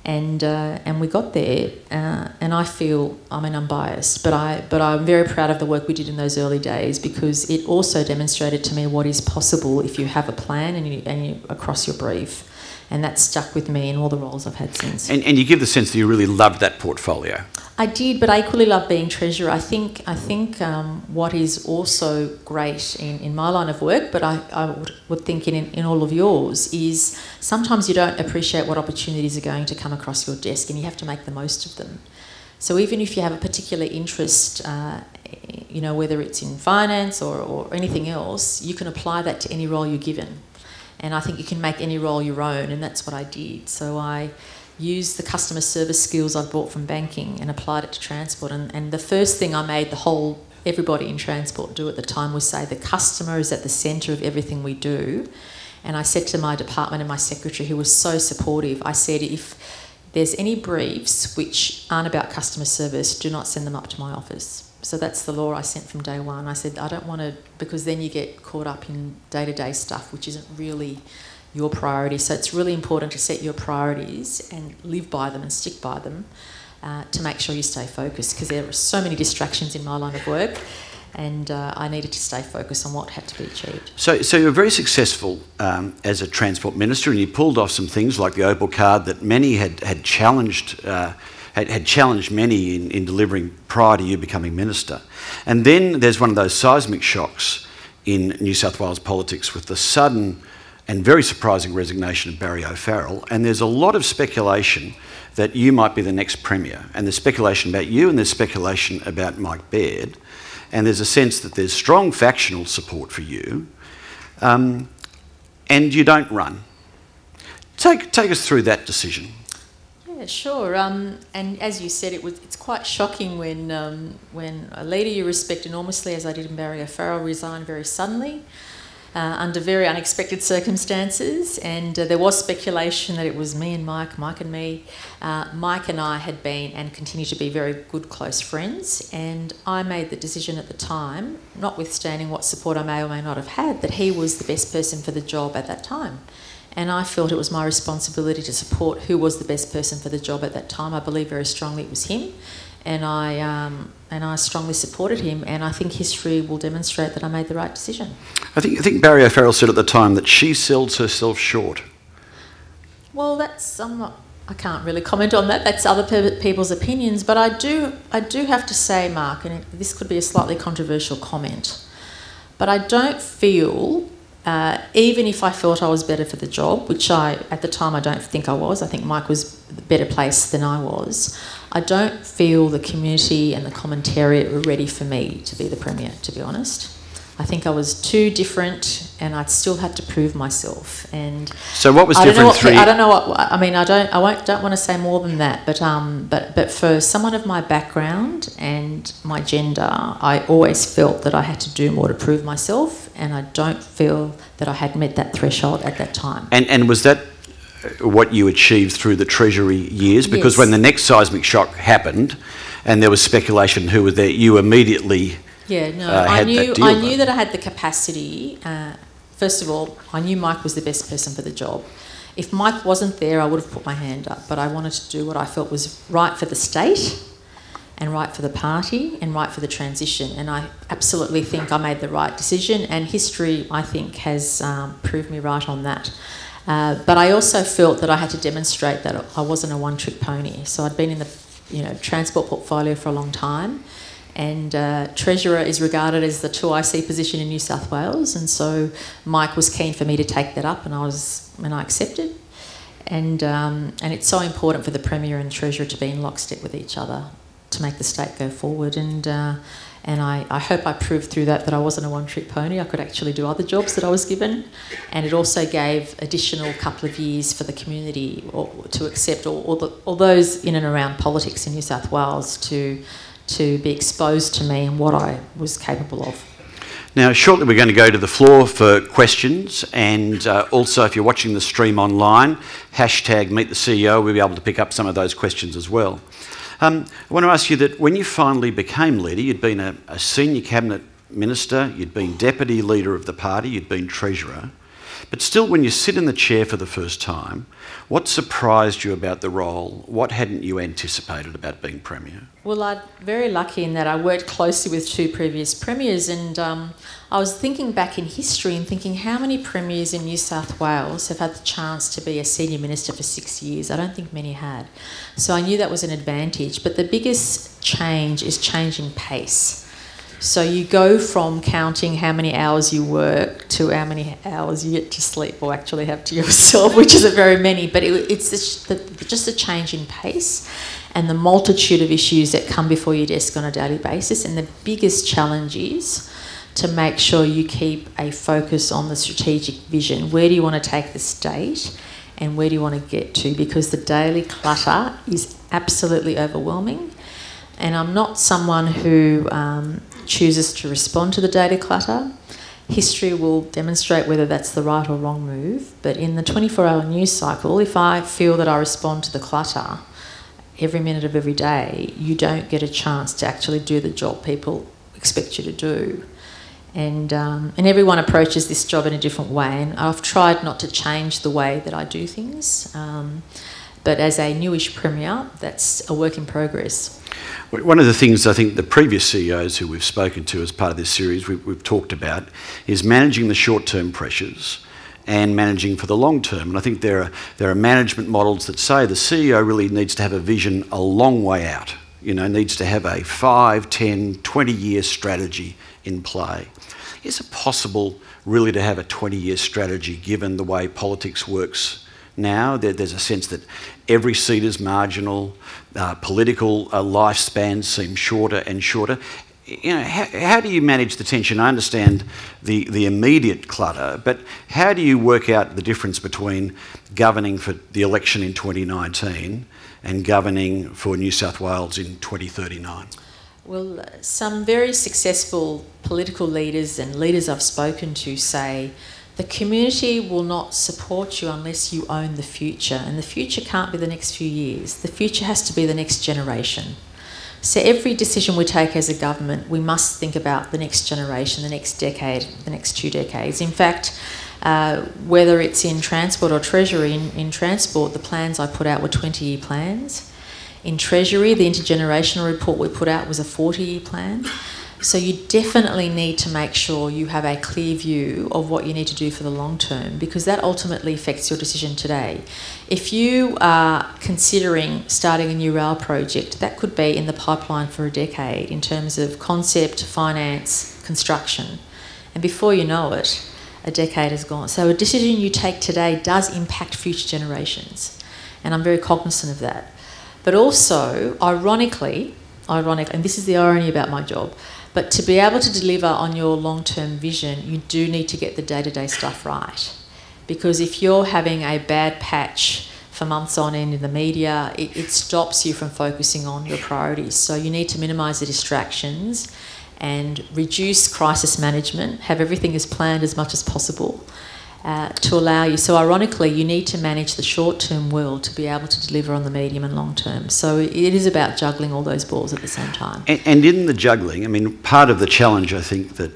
And, uh, and we got there, uh, and I feel I mean I'm biased, but I but I'm very proud of the work we did in those early days because it also demonstrated to me what is possible if you have a plan and you, and you across your brief and that stuck with me in all the roles I've had since. And, and you give the sense that you really loved that portfolio. I did, but I equally love being treasurer. I think I think um, what is also great in, in my line of work, but I, I would, would think in, in all of yours, is sometimes you don't appreciate what opportunities are going to come across your desk and you have to make the most of them. So even if you have a particular interest, uh, you know, whether it's in finance or, or anything else, you can apply that to any role you're given. And I think you can make any role your own, and that's what I did. So I used the customer service skills I'd brought from banking and applied it to transport. And, and the first thing I made the whole everybody in transport do at the time was say the customer is at the centre of everything we do. And I said to my department and my secretary, who was so supportive, I said, if there's any briefs which aren't about customer service, do not send them up to my office. So that's the law I sent from day one. I said, I don't want to, because then you get caught up in day to day stuff, which isn't really your priority. So it's really important to set your priorities and live by them and stick by them uh, to make sure you stay focused because there are so many distractions in my line of work. And uh, I needed to stay focused on what had to be achieved. So, so you were very successful um, as a transport minister, and you pulled off some things like the Opal card that many had had challenged. Uh, had, had, challenged many in, in delivering prior to you becoming minister. And then there's one of those seismic shocks in New South Wales politics with the sudden and very surprising resignation of Barry O'Farrell. And there's a lot of speculation that you might be the next Premier. And there's speculation about you and there's speculation about Mike Baird. And there's a sense that there's strong factional support for you. Um, and you don't run. Take, take us through that decision. Yeah, sure. Um, and as you said, it was it's quite shocking when um, when a leader you respect enormously, as I did in Barry O'Farrell, resigned very suddenly uh, under very unexpected circumstances. And uh, there was speculation that it was me and Mike, Mike and me. Uh, Mike and I had been and continue to be very good, close friends. And I made the decision at the time, notwithstanding what support I may or may not have had, that he was the best person for the job at that time. And I felt it was my responsibility to support who was the best person for the job at that time. I believe very strongly it was him and I um, and I strongly supported him. And I think history will demonstrate that I made the right decision. I think I think Barry O'Farrell said at the time that she sells herself short. Well, that's I'm not. I can't really comment on that. That's other people's opinions. But I do I do have to say, Mark, and this could be a slightly controversial comment, but I don't feel. Uh, even if I felt I was better for the job, which I at the time I don't think I was, I think Mike was better placed than I was. I don't feel the community and the commentariat were ready for me to be the premier, to be honest. I think I was too different, and I still had to prove myself. And so, what was I different? Don't know what, I don't know what I mean. I don't. I won't. Don't want to say more than that. But um. But but for someone of my background and my gender, I always felt that I had to do more to prove myself, and I don't feel that I had met that threshold at that time. And and was that what you achieved through the Treasury years? Because Yes. when the next seismic shock happened, and there was speculation who was there, you immediately Yeah, no, uh, I that knew deal I knew that I had the capacity. Uh, first of all, I knew Mike was the best person for the job. If Mike wasn't there, I would have put my hand up. But I wanted to do what I felt was right for the state, and right for the party, and right for the transition. And I absolutely think I made the right decision. And history, I think, has um, proved me right on that. Uh, but I also felt that I had to demonstrate that I wasn't a one-trick pony. So I'd been in the, you know, transport portfolio for a long time, and uh, treasurer is regarded as the 2IC position in New South Wales, and so Mike was keen for me to take that up, and I was and I accepted. And um, and it's so important for the premier and treasurer to be in lockstep with each other to make the state go forward. And uh, and I, I hope I proved through that that I wasn't a one-trick pony. I could actually do other jobs that I was given, and it also gave additional couple of years for the community or, to accept all, all, the, all those in and around politics in New South Wales to to be exposed to me and what I was capable of. Now, shortly we're going to go to the floor for questions, and uh, also if you're watching the stream online, hashtag Meet the CEO, we'll be able to pick up some of those questions as well. Um, I want to ask you that when you finally became leader, you'd been a, a senior cabinet minister, you'd been deputy leader of the party, you'd been treasurer, but still, when you sit in the chair for the first time, what surprised you about the role? What hadn't you anticipated about being premier? Well, I'm very lucky in that I worked closely with two previous premiers, and um, I was thinking back in history and thinking how many premiers in New South Wales have had the chance to be a senior minister for six years. I don't think many had. So I knew that was an advantage. But the biggest change is changing pace. So you go from counting how many hours you work to how many hours you get to sleep or actually have to <laughs> yourself, which isn't very many. But it, it's just the, just a change in pace and the multitude of issues that come before your desk on a daily basis. And the biggest challenge is to make sure you keep a focus on the strategic vision. Where do you want to take the state? And where do you want to get to? Because the daily clutter is absolutely overwhelming. And I'm not someone who um, chooses to respond to the data clutter. History will demonstrate whether that's the right or wrong move. But in the 24 hour news cycle, if I feel that I respond to the clutter every minute of every day, you don't get a chance to actually do the job people expect you to do. And, um, and everyone approaches this job in a different way. And I've tried not to change the way that I do things. Um, but as a newish premier, that's a work in progress. One of the things I think the previous CEOs who we've spoken to as part of this series we've, we've talked about is managing the short term pressures and managing for the long term. And I think there are, there are management models that say the CEO really needs to have a vision a long way out, you know, needs to have a 5, 10, 20 year strategy in play. Is it possible really to have a 20 year strategy given the way politics works now? There, there's a sense that every seat is marginal, uh, political uh, lifespans seem shorter and shorter. You know, how, how do you manage the tension? I understand the, the immediate clutter, but how do you work out the difference between governing for the election in 2019 and governing for New South Wales in 2039? Well, some very successful political leaders and leaders I've spoken to say the community will not support you unless you own the future, and the future can't be the next few years. The future has to be the next generation. So, every decision we take as a government, we must think about the next generation, the next decade, the next two decades. In fact, uh, whether it's in transport or treasury, in, in transport, the plans I put out were 20 year plans. In Treasury, the intergenerational report we put out was a 40 year plan. So you definitely need to make sure you have a clear view of what you need to do for the long term because that ultimately affects your decision today. If you are considering starting a new rail project, that could be in the pipeline for a decade in terms of concept, finance, construction. And before you know it, a decade has gone. So a decision you take today does impact future generations. And I'm very cognizant of that. But also, ironically, ironic, and this is the irony about my job, but to be able to deliver on your long term vision, you do need to get the day to day stuff right. Because if you're having a bad patch for months on end in the media, it, it stops you from focusing on your priorities. So you need to minimise the distractions and reduce crisis management, have everything as planned as much as possible. Uh, to allow you. So, ironically, you need to manage the short term world to be able to deliver on the medium and long term. So, it is about juggling all those balls at the same time. And, and in the juggling, I mean, part of the challenge I think that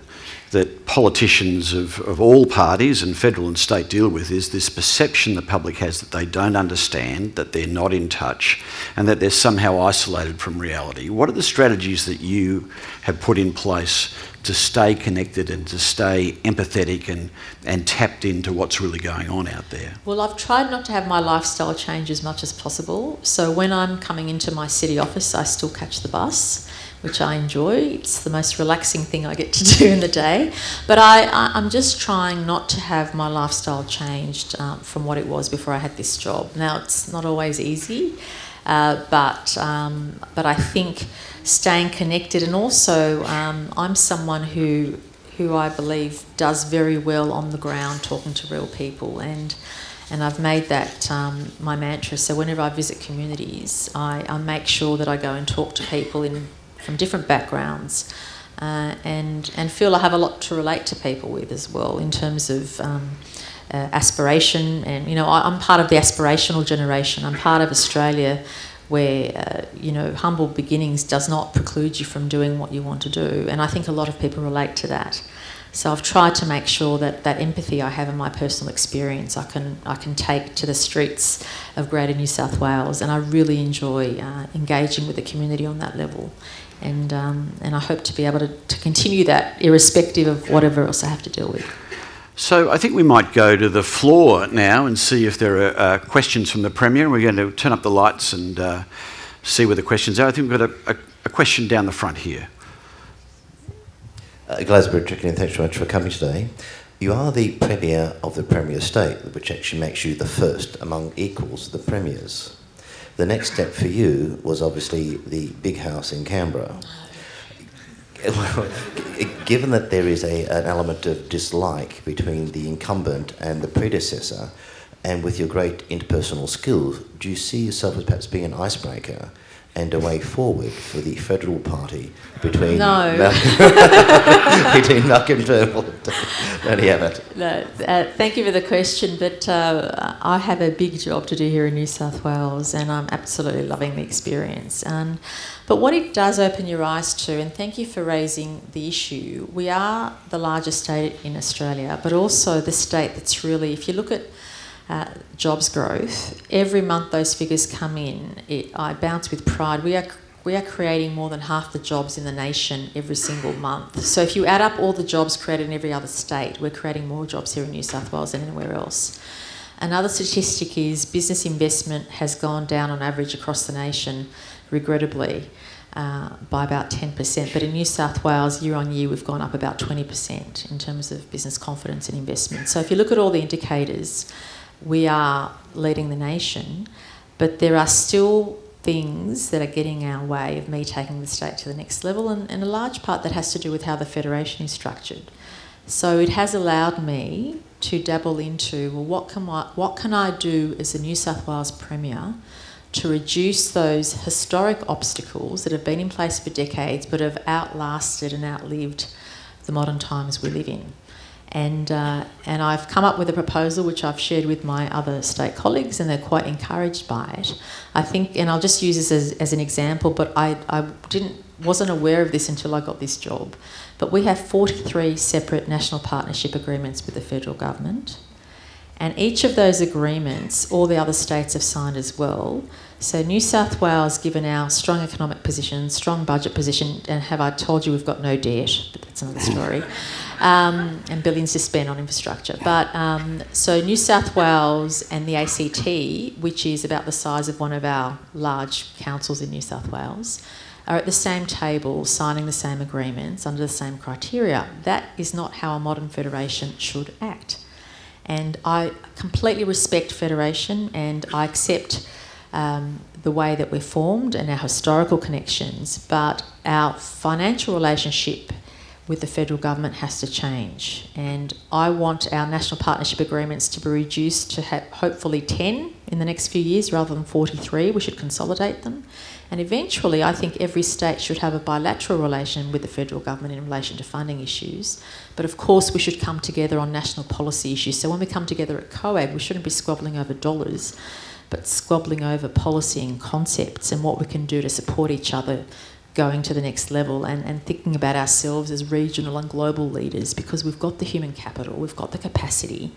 that politicians of, of all parties and federal and state deal with is this perception the public has that they don't understand, that they're not in touch, and that they're somehow isolated from reality. What are the strategies that you have put in place to stay connected and to stay empathetic and, and tapped into what's really going on out there? Well, I've tried not to have my lifestyle change as much as possible. So when I'm coming into my city office, I still catch the bus which I enjoy. It's the most relaxing thing I get to <laughs> do in the day. But I, am just trying not to have my lifestyle changed um, from what it was before I had this job. Now, it's not always easy, uh, but, um, but I think staying connected and also um, I'm someone who, who I believe does very well on the ground talking to real people and and I've made that um, my mantra. So whenever I visit communities, I, I, make sure that I go and talk to people in from different backgrounds, uh, and and feel I have a lot to relate to people with as well in terms of. Um, uh, aspiration, and you know, I, am part of the aspirational generation. I'm part of Australia, where uh, you know, humble beginnings does not preclude you from doing what you want to do, and I think a lot of people relate to that. So I've tried to make sure that that empathy I have in my personal experience, I can I can take to the streets of Greater New South Wales, and I really enjoy uh, engaging with the community on that level and um, and I hope to be able to, to continue that irrespective of whatever else I have to deal with. So I think we might go to the floor now and see if there are uh, questions from the Premier. We're going to turn up the lights and uh, see where the questions are. I think we've got a, a, a question down the front here. Uh, Glasgow Chicken, thanks very much for coming today. You are the Premier of the Premier State, which actually makes you the first among equals, the Premiers. The next step for you was obviously the big house in Canberra. <laughs> given that there is a, an element of dislike between the incumbent and the predecessor, and with your great interpersonal skills, do you see yourself as perhaps being an icebreaker and a way forward for the federal party between no. <laughs> <laughs> Between Malcolm Turnbull and Tony Abbott? No, uh, thank you for the question, but uh, I have a big job to do here in New South Wales, and I'm absolutely loving the experience. And but what it does open your eyes to, and thank you for raising the issue. We are the largest state in Australia, but also the state that's really, if you look at uh, jobs growth. Every month those figures come in, it, I bounce with pride. We are we are creating more than half the jobs in the nation every single month. So if you add up all the jobs created in every other state, we're creating more jobs here in New South Wales than anywhere else. Another statistic is business investment has gone down on average across the nation, regrettably. Uh, by about 10%, but in New South Wales, year on year, we've gone up about 20% in terms of business confidence and investment. So, if you look at all the indicators, we are leading the nation, but there are still things that are getting our way of me taking the state to the next level, and, and a large part that has to do with how the federation is structured. So it has allowed me to dabble into well, what can I, what can I do as the New South Wales Premier to reduce those historic obstacles that have been in place for decades but have outlasted and outlived the modern times we live in and uh, and I've come up with a proposal which I've shared with my other state colleagues, and they're quite encouraged by it. I think, and I'll just use this as, as an example, but I, I didn't wasn't aware of this until I got this job. But we have 43 separate national partnership agreements with the federal government, And each of those agreements, all the other states have signed as well. So New South Wales, given our strong economic position, strong budget position, and have I told you we've got no debt? That's another story. Um, and billions to spend on infrastructure. But um, so New South Wales and the ACT, which is about the size of one of our large councils in New South Wales, are at the same table signing the same agreements under the same criteria. That is not how a modern federation should act. And I completely respect federation and I accept um, the way that we're formed and our historical connections, but our financial relationship with the federal government has to change. And I want our national partnership agreements to be reduced to hopefully 10 in the next few years rather than 43. We should consolidate them. And eventually, I think every state should have a bilateral relation with the federal government in relation to funding issues. But of course, we should come together on national policy issues. So when we come together at COAG, we shouldn't be squabbling over dollars, but squabbling over policy and concepts and what we can do to support each other going to the next level and, and thinking about ourselves as regional and global leaders because we've got the human capital, we've got the capacity,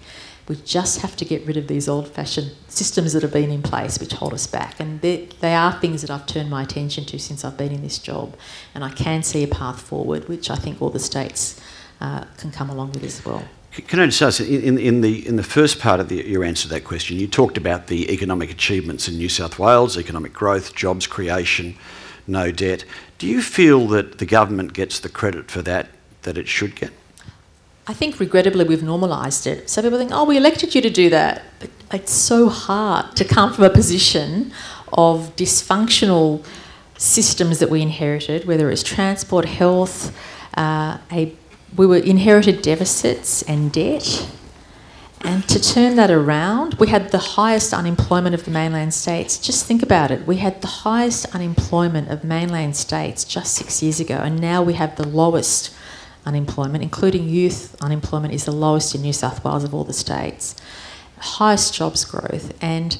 we just have to get rid of these old fashioned systems that have been in place which hold us back. And they, they are things that I've turned my attention to since I've been in this job. And I can see a path forward, which I think all the states uh, can come along with as well. Can I just ask, in, in, the, in the first part of the, your answer to that question, you talked about the economic achievements in New South Wales, economic growth, jobs creation, no debt. Do you feel that the government gets the credit for that that it should get? I think regrettably we've normalised it. So people think, oh, we elected you to do that. But it's so hard to come from a position of dysfunctional systems that we inherited, whether it's transport, health, uh, a, we were inherited deficits and debt. And to turn that around, we had the highest unemployment of the mainland states. Just think about it. We had the highest unemployment of mainland states just six years ago, and now we have the lowest unemployment, including youth unemployment, is the lowest in New South Wales of all the states. Highest jobs growth, and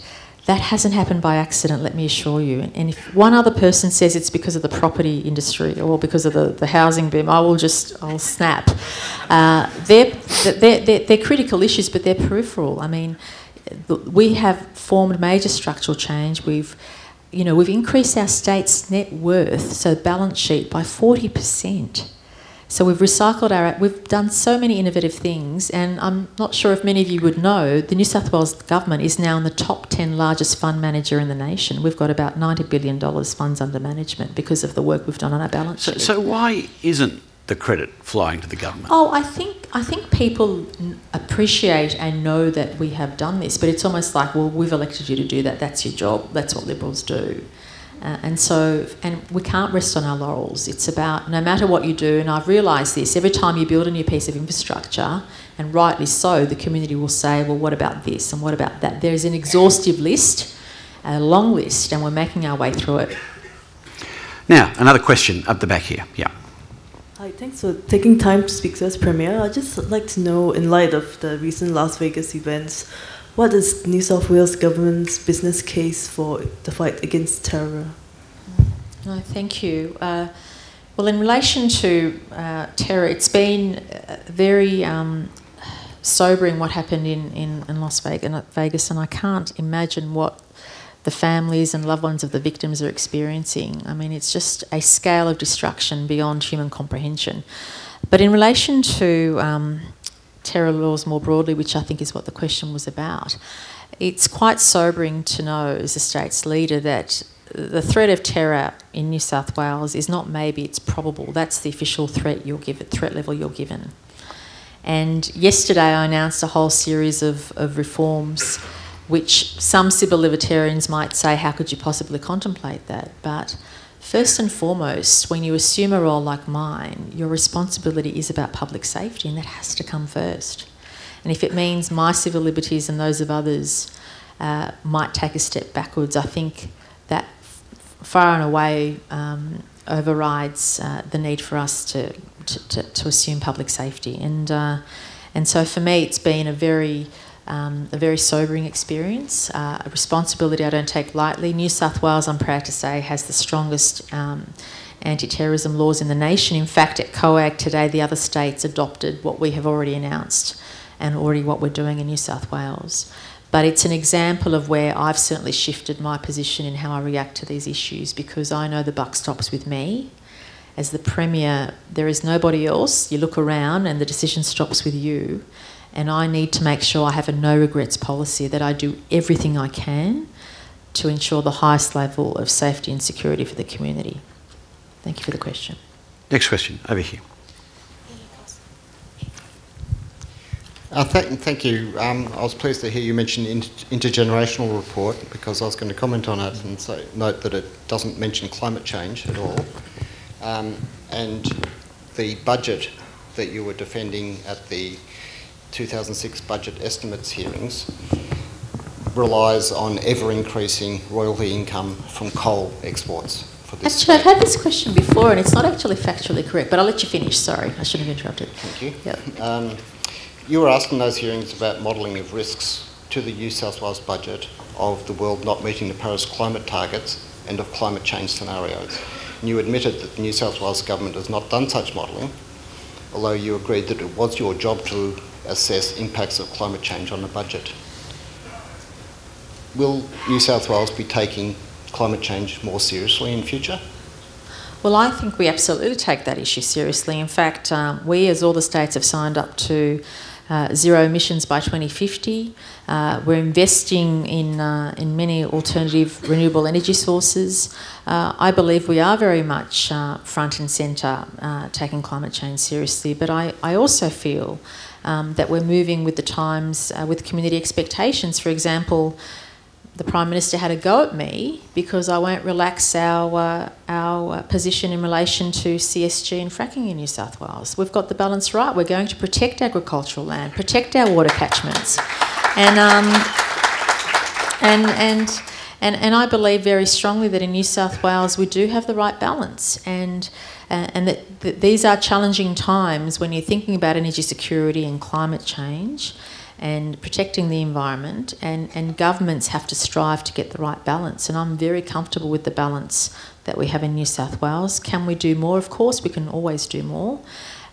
that hasn't happened by accident, let me assure you. And if one other person says it's because of the property industry or because of the, the housing boom, I will just, I'll snap. Uh, they're, they're, they're, they're critical issues, but they're peripheral. I mean, we have formed major structural change. We've you know, we've increased our state's net worth, so balance sheet, by 40%. So we've recycled our, we've done so many innovative things, and I'm not sure if many of you would know, the New South Wales government is now in the top 10 largest fund manager in the nation. We've got about $90 billion funds under management because of the work we've done on our balance sheet. So, so why isn't the credit flying to the government? Oh, I think I think people appreciate and know that we have done this, but it's almost like, well, we've elected you to do that. That's your job. That's what Liberals do. Uh, and so, and we can't rest on our laurels. It's about no matter what you do, and I've realised this every time you build a new piece of infrastructure, and rightly so, the community will say, well, what about this and what about that? There's an exhaustive list, a long list, and we're making our way through it. Now, another question up the back here. Yeah. Hi, thanks for taking time to speak to us, Premier. I'd just like to know, in light of the recent Las Vegas events, what is New South Wales government's business case for the fight against terror? No, thank you. Uh, well, in relation to uh, terror, it's been uh, very um, sobering what happened in, in, in Las Vegas, and I can't imagine what the families and loved ones of the victims are experiencing. I mean, it's just a scale of destruction beyond human comprehension. But in relation to um, terror laws more broadly, which I think is what the question was about, it's quite sobering to know as a state's leader that the threat of terror in New South Wales is not maybe, it's probable. That's the official threat you're given, threat level you're given. And yesterday I announced a whole series of, of reforms which some civil libertarians might say, how could you possibly contemplate that? But First and foremost, when you assume a role like mine, your responsibility is about public safety, and that has to come first. And if it means my civil liberties and those of others uh, might take a step backwards, I think that far and away um, overrides uh, the need for us to, to, to, to assume public safety. And, uh, and so for me, it's been a very um, a very sobering experience, uh, a responsibility I don't take lightly. New South Wales, I'm proud to say, has the strongest um, anti terrorism laws in the nation. In fact, at COAG today, the other states adopted what we have already announced and already what we're doing in New South Wales. But it's an example of where I've certainly shifted my position in how I react to these issues because I know the buck stops with me. As the Premier, there is nobody else. You look around and the decision stops with you. And I need to make sure I have a no regrets policy, that I do everything I can to ensure the highest level of safety and security for the community. Thank you for the question. Next question, over here. Uh, th thank you. Um, I was pleased to hear you mention inter intergenerational report because I was going to comment on it and say, note that it doesn't mention climate change at all. Um, and the budget that you were defending at the 2006 budget estimates hearings relies on ever increasing royalty income from coal exports. Actually, I've had this question before and it's not actually factually correct, but I'll let you finish. Sorry, I shouldn't have interrupted. Thank you. Yep. Um, you were asking those hearings about modelling of risks to the New South Wales budget of the world not meeting the Paris climate targets and of climate change scenarios. And you admitted that the New South Wales government has not done such modelling, although you agreed that it was your job to assess impacts of climate change on the budget. Will New South Wales be taking climate change more seriously in future? Well, I think we absolutely take that issue seriously. In fact, um, we, as all the states, have signed up to uh, zero emissions by 2050. Uh, we're investing in, uh, in many alternative renewable energy sources. Uh, I believe we are very much uh, front and centre uh, taking climate change seriously, but I, I also feel um, that we're moving with the times, with community expectations. For example, the Prime Minister had a go at me because I won't relax our, uh, our position in relation to CSG and fracking in New South Wales. We've got the balance right. We're going to protect agricultural land, protect our water catchments. And, um, and, and, and, and I believe very strongly that in New South Wales we do have the right balance. And, uh, and that, that these are challenging times when you're thinking about energy security and climate change and protecting the environment, and, and governments have to strive to get the right balance. And I'm very comfortable with the balance that we have in New South Wales. Can we do more? Of course, we can always do more.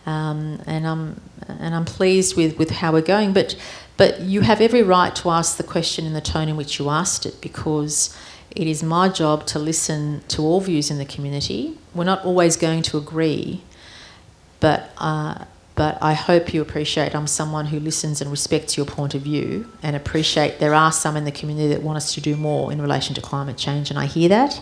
Um, and I'm and I'm pleased with, with how we're going. But but you have every right to ask the question in the tone in which you asked it because it is my job to listen to all views in the community. We're not always going to agree, but uh, but I hope you appreciate I'm someone who listens and respects your point of view and appreciate there are some in the community that want us to do more in relation to climate change, and I hear that.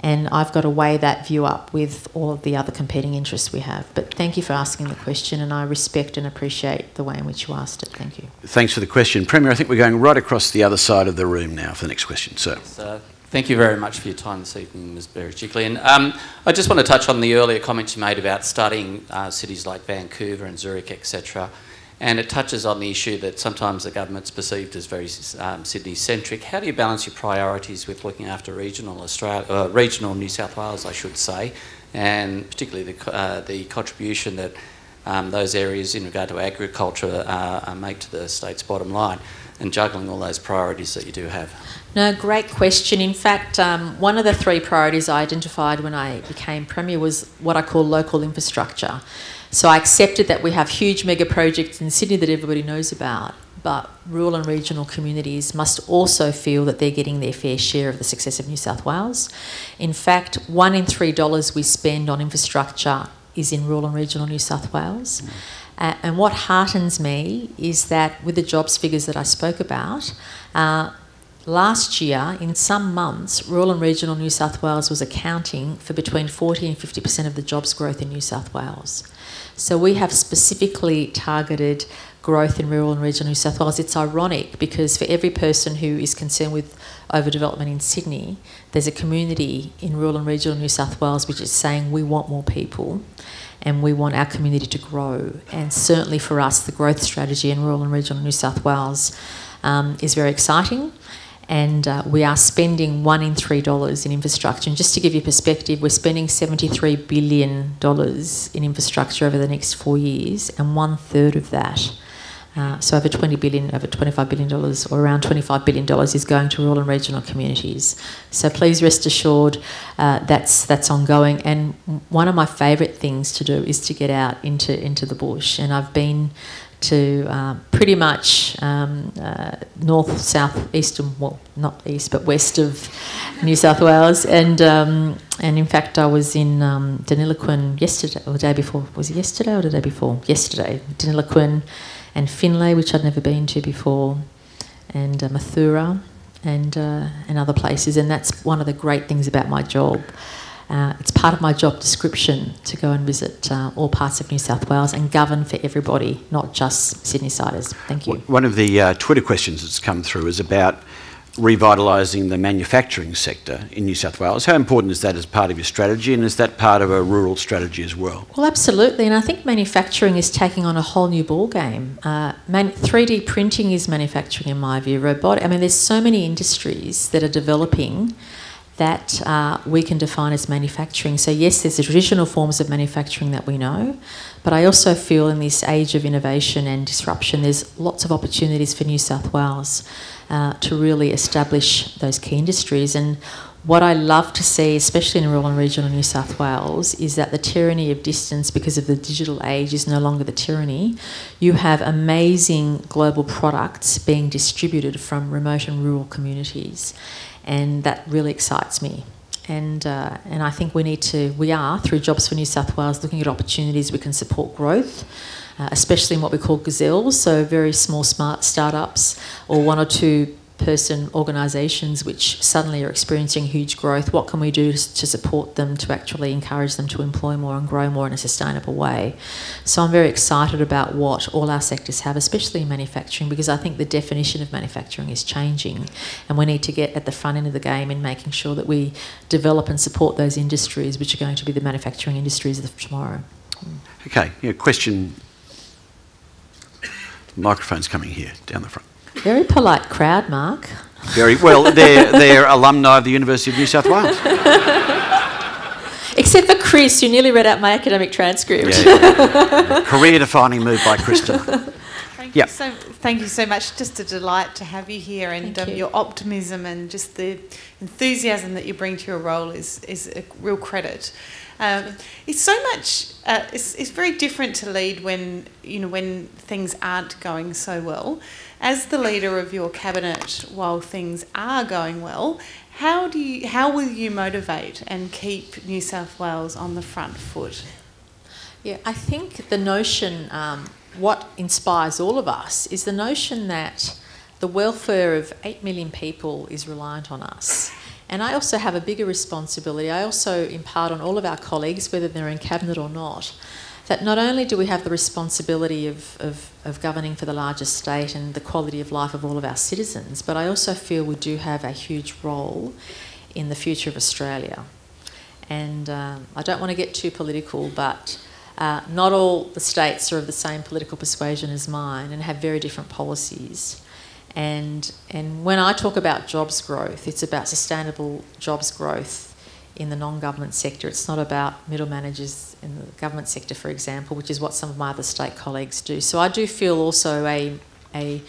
And I've got to weigh that view up with all of the other competing interests we have. But thank you for asking the question, and I respect and appreciate the way in which you asked it. Thank you. Thanks for the question. Premier, I think we're going right across the other side of the room now for the next question. Sir. Yes, uh, Thank you very much for your time this evening, Ms Berejiklian. And um, I just want to touch on the earlier comments you made about studying uh, cities like Vancouver and Zurich, etc. And it touches on the issue that sometimes the government's perceived as very um, Sydney-centric. How do you balance your priorities with looking after regional Australia, uh, regional New South Wales, I should say, and particularly the, uh, the contribution that um, those areas in regard to agriculture uh, make to the state's bottom line, and juggling all those priorities that you do have? No, great question. In fact, um, one of the three priorities I identified when I became Premier was what I call local infrastructure. So I accepted that we have huge mega projects in Sydney that everybody knows about, but rural and regional communities must also feel that they're getting their fair share of the success of New South Wales. In fact, one in three dollars we spend on infrastructure is in rural and regional New South Wales. Uh, and what heartens me is that with the jobs figures that I spoke about, uh, Last year, in some months, rural and regional New South Wales was accounting for between 40 and 50% of the jobs growth in New South Wales. So we have specifically targeted growth in rural and regional New South Wales. It's ironic because for every person who is concerned with overdevelopment in Sydney, there's a community in rural and regional New South Wales which is saying we want more people and we want our community to grow. And certainly for us, the growth strategy in rural and regional New South Wales um, is very exciting and uh, we are spending one in three dollars in infrastructure. And just to give you perspective, we're spending $73 billion in infrastructure over the next four years, and one third of that Uh, so over 20 billion, over 25 billion dollars, or around 25 billion dollars, is going to rural and regional communities. So please rest assured uh, that's that's ongoing. And one of my favourite things to do is to get out into into the bush. And I've been to uh, pretty much um, uh, north, south, east, and well, not east, but west of New South Wales. And um, and in fact, I was in um, yesterday, or the day before. Was it yesterday or the day before? Yesterday, Deniliquin and Finley, which I'd never been to before, and uh, Mathoura, and uh, and other places. And that's one of the great things about my job. Uh, it's part of my job description to go and visit uh, all parts of New South Wales and govern for everybody, not just Sydney siders. Thank you. One of the uh, Twitter questions that's come through is about revitalising the manufacturing sector in New South Wales. How important is that as part of your strategy, and is that part of a rural strategy as well? Well, absolutely, and I think manufacturing is taking on a whole new ball game. Uh, 3D printing is manufacturing, in my view. Robot. I mean, there's so many industries that are developing that uh, we can define as manufacturing. So, yes, there's the traditional forms of manufacturing that we know, but I also feel in this age of innovation and disruption, there's lots of opportunities for New South Wales uh, to really establish those key industries. And what I love to see, especially in rural and regional New South Wales, is that the tyranny of distance, because of the digital age, is no longer the tyranny. You have amazing global products being distributed from remote and rural communities and that really excites me. And, uh, and I think we need to, we are, through Jobs for New South Wales, looking at opportunities we can support growth, uh, especially in what we call gazelles, so very small smart startups or one or two person organisations which suddenly are experiencing huge growth, what can we do to support them to actually encourage them to employ more and grow more in a sustainable way? So I'm very excited about what all our sectors have, especially in manufacturing, because I think the definition of manufacturing is changing and we need to get at the front end of the game in making sure that we develop and support those industries which are going to be the manufacturing industries of tomorrow. Okay, yeah, question. Microphone's coming here, down the front. Very polite crowd, Mark. Very well. They're, they're alumni of the University of New South Wales. <laughs> Except for Chris, who nearly read out my academic transcript. Yeah, yeah. <laughs> Career defining move by Kristen. <laughs> Thank, yep. you so, thank you so much. Just a delight to have you here, and um, you. your optimism and just the enthusiasm that you bring to your role is, is a real credit. Um, it's so much. Uh, it's, it's very different to lead when you know when things aren't going so well. As the leader of your cabinet, while things are going well, how do you how will you motivate and keep New South Wales on the front foot? Yeah, I think the notion, um, what inspires all of us, is the notion that the welfare of 8 million people is reliant on us. And I also have a bigger responsibility. I also impart on all of our colleagues, whether they're in cabinet or not, that not only do we have the responsibility of, of, of, governing for the larger state and the quality of life of all of our citizens, but I also feel we do have a huge role in the future of Australia. And um, I don't want to get too political, but uh, not all the states are of the same political persuasion as mine and have very different policies. And, and when I talk about jobs growth, it's about sustainable jobs growth in the non government sector. It's not about middle managers in the government sector, for example, which is what some of my other state colleagues do. So I do feel also a, a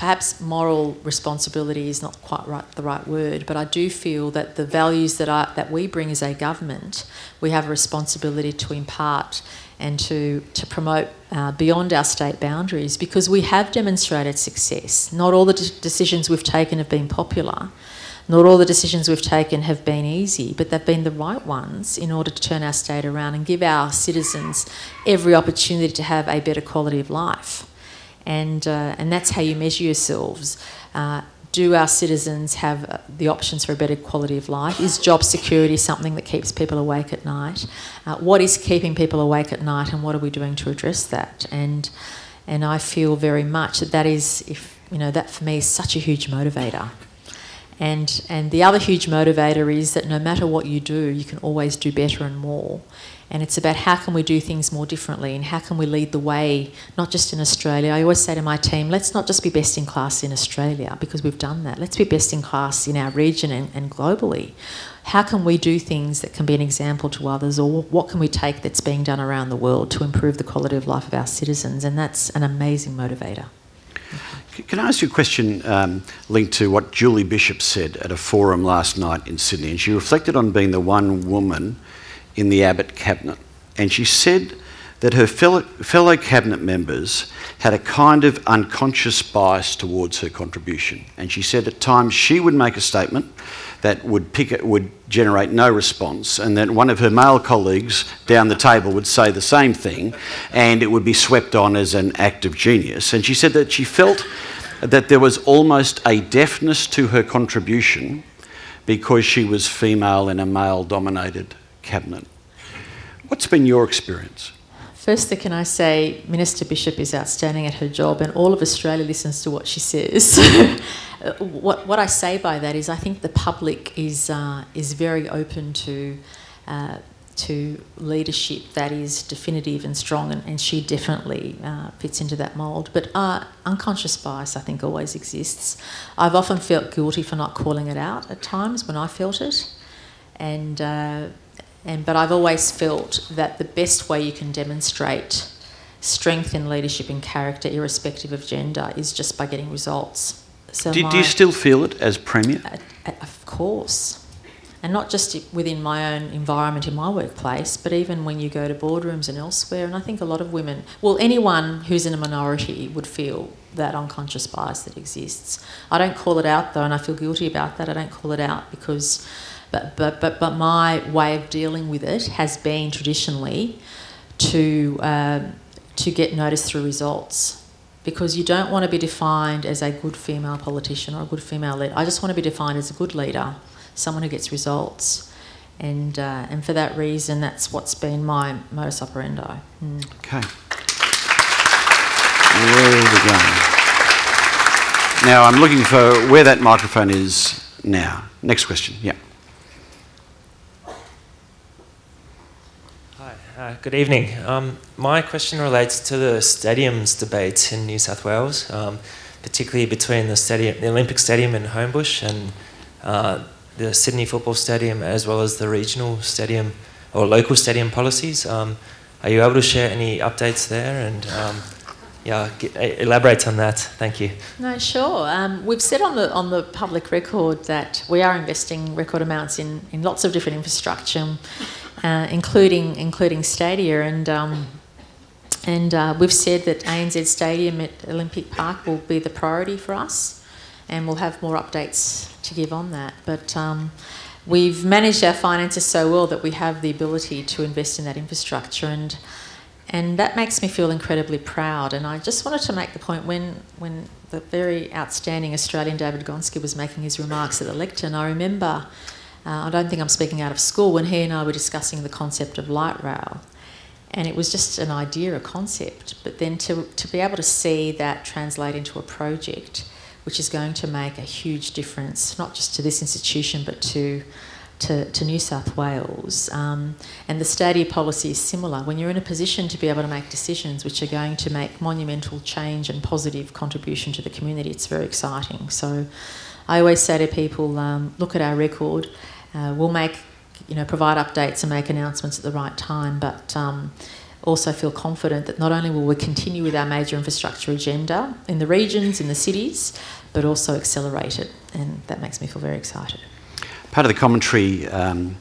perhaps moral responsibility is not quite right, the right word, but I do feel that the values that, I, that we bring as a government, we have a responsibility to impart and to, to promote uh, beyond our state boundaries because we have demonstrated success. Not all the de- decisions we've taken have been popular. Not all the decisions we've taken have been easy, but they've been the right ones in order to turn our state around and give our citizens every opportunity to have a better quality of life. And, uh, and that's how you measure yourselves. Uh, do our citizens have the options for a better quality of life? Is job security something that keeps people awake at night? Uh, what is keeping people awake at night, and what are we doing to address that? And and I feel very much that that is, if you know, that for me is such a huge motivator. And and the other huge motivator is that no matter what you do, you can always do better and more. And it's about how can we do things more differently and how can we lead the way, not just in Australia. I always say to my team, let's not just be best in class in Australia because we've done that. Let's be best in class in our region and, and globally. How can we do things that can be an example to others, or what can we take that's being done around the world to improve the quality of life of our citizens? And that's an amazing motivator. Can I ask you a question um, linked to what Julie Bishop said at a forum last night in Sydney? And she reflected on being the one woman in the Abbott cabinet. And she said that her fellow, fellow cabinet members had a kind of unconscious bias towards her contribution. And she said at times she would make a statement that would pick it, would generate no response, and then one of her male colleagues down the table would say the same thing, and it would be swept on as an act of genius. And she said that she felt that there was almost a deafness to her contribution because she was female in a male-dominated cabinet. What's been your experience? Firstly, can I say Minister Bishop is outstanding at her job, and all of Australia listens to what she says. <laughs> what, what I say by that is, I think the public is uh, is very open to. Uh, to leadership that is definitive and strong, and, and she definitely uh, fits into that mould. But uh, unconscious bias, I think, always exists. I've often felt guilty for not calling it out at times when I felt it, and uh, and but I've always felt that the best way you can demonstrate strength in leadership and character, irrespective of gender, is just by getting results. So do, do you still feel it as premier? Uh, uh, of course and not just within my own environment in my workplace, but even when you go to boardrooms and elsewhere. And I think a lot of women, well, anyone who's in a minority would feel that unconscious bias that exists. I don't call it out though, and I feel guilty about that. I don't call it out because, but but but but my way of dealing with it has been traditionally to uh, to get noticed through results. Because you don't want to be defined as a good female politician or a good female leader. I just want to be defined as a good leader someone who gets results. And, uh, and for that reason, that's what's been my modus operandi. Mm. Okay. Where we going? Now, I'm looking for where that microphone is now. Next question, yeah. Hi, good evening. Um, my question relates to the stadiums debate in New South Wales, um, particularly between the, stadium, the Olympic Stadium in Homebush and uh, the Sydney Football Stadium as well as the regional stadium or local stadium policies. Um, are you able to share any updates there and um, yeah, get, elaborate on that? Thank you. No, sure. Um, we've said on the on the public record that we are investing record amounts in, in lots of different infrastructure, uh, including including stadia and. Um, and uh, we've said that ANZ Stadium at Olympic Park will be the priority for us, and we'll have more updates to give on that. But um, we've managed our finances so well that we have the ability to invest in that infrastructure and and that makes me feel incredibly proud. And I just wanted to make the point when when the very outstanding Australian David Gonski was making his remarks at the lectern, I remember, uh, I don't think I'm speaking out of school, when he and I were discussing the concept of light rail. And it was just an idea, a concept. But then to, to be able to see that translate into a project which is going to make a huge difference, not just to this institution, but to to, to New South Wales. Um, and the stadia policy is similar. When you're in a position to be able to make decisions which are going to make monumental change and positive contribution to the community, it's very exciting. So I always say to people, um, look at our record. Uh, we'll make, you know, provide updates and make announcements at the right time, but um, also feel confident that not only will we continue with our major infrastructure agenda in the regions, in the cities, but also accelerate it. And that makes me feel very excited. Part of the commentary um,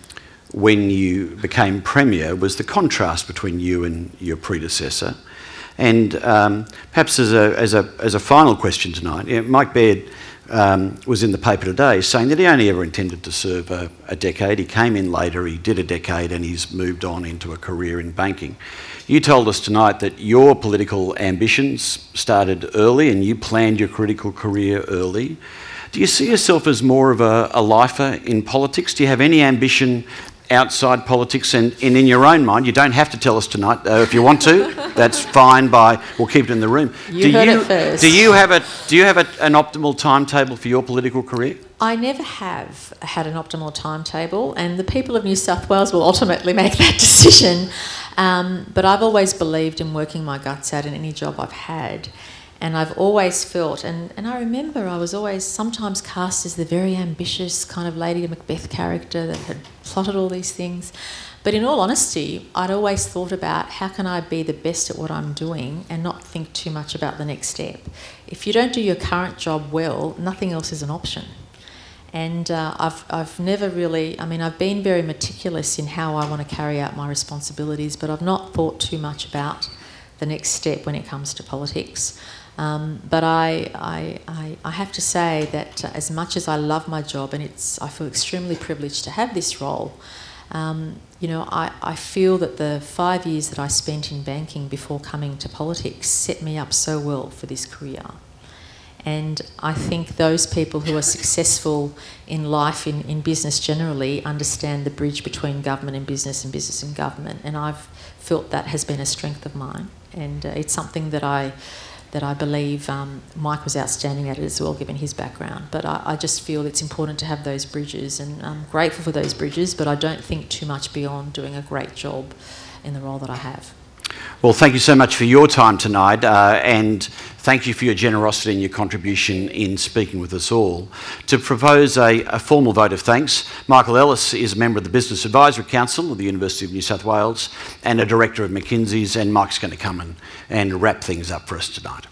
when you became Premier was the contrast between you and your predecessor. And um, perhaps as a, as, a, as a final question tonight, you know, Mike Baird um, was in the paper today saying that he only ever intended to serve a, a, decade. He came in later, he did a decade, and he's moved on into a career in banking. You told us tonight that your political ambitions started early and you planned your critical career early. Do you see yourself as more of a, a lifer in politics? Do you have any ambition outside politics and, and, in your own mind. You don't have to tell us tonight. If you want to, <laughs> that's fine. By we'll keep it in the room. You do heard you, it first. Do you have a Do you have a, an optimal timetable for your political career? I never have had an optimal timetable, and the people of New South Wales will ultimately make that <laughs> decision. Um, but I've always believed in working my guts out in any job I've had. And I've always felt, and, and I remember I was always sometimes cast as the very ambitious kind of Lady Macbeth character that had plotted all these things. But in all honesty, I'd always thought about how can I be the best at what I'm doing and not think too much about the next step. If you don't do your current job well, nothing else is an option. And uh, I've, I've never really, I mean, I've been very meticulous in how I want to carry out my responsibilities, but I've not thought too much about the next step when it comes to politics. Um, but I, I, I, I, have to say that uh, as much as I love my job and it's, I feel extremely privileged to have this role, um, you know, I, I feel that the five years that I spent in banking before coming to politics set me up so well for this career. And I think those people who are successful in life, in, in business generally, understand the bridge between government and business and business and government. And I've felt that has been a strength of mine. And uh, it's something that I that I believe um, Mike was outstanding at it as well, given his background. But I, I, just feel it's important to have those bridges, and I'm grateful for those bridges, but I don't think too much beyond doing a great job in the role that I have. Well, thank you so much for your time tonight, uh, and thank you for your generosity and your contribution in speaking with us all. To propose a, a, formal vote of thanks, Michael Ellis is a member of the Business Advisory Council of the University of New South Wales and a director of McKinsey's, and Mike's going to come and, and wrap things up for us tonight.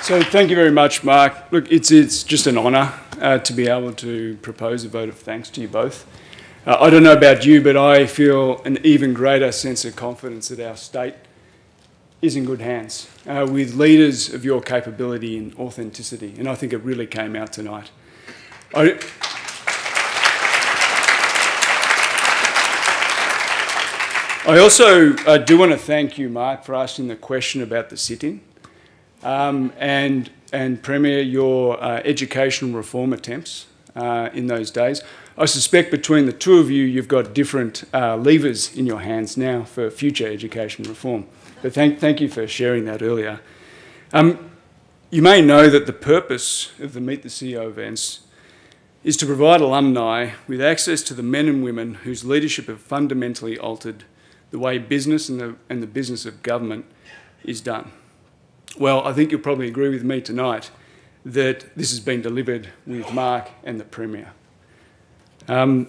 So thank you very much, Mark. Look, it's, it's just an honour uh, to be able to propose a vote of thanks to you both. Uh, I don't know about you, but I feel an even greater sense of confidence that our state is in good hands uh, with leaders of your capability and authenticity, and I think it really came out tonight. I, I also uh, do want to thank you, Mark, for asking the question about the sit-in. Um, and and Premier your uh, education reform attempts uh, in those days. I suspect between the two of you, you've got different uh, levers in your hands now for future education reform. But thank, thank you for sharing that earlier. Um, you may know that the purpose of the Meet the CEO events is to provide alumni with access to the men and women whose leadership have fundamentally altered the way business and the, and the business of government is done. Well, I think you'll probably agree with me tonight that this has been delivered with Mark and the Premier. Um,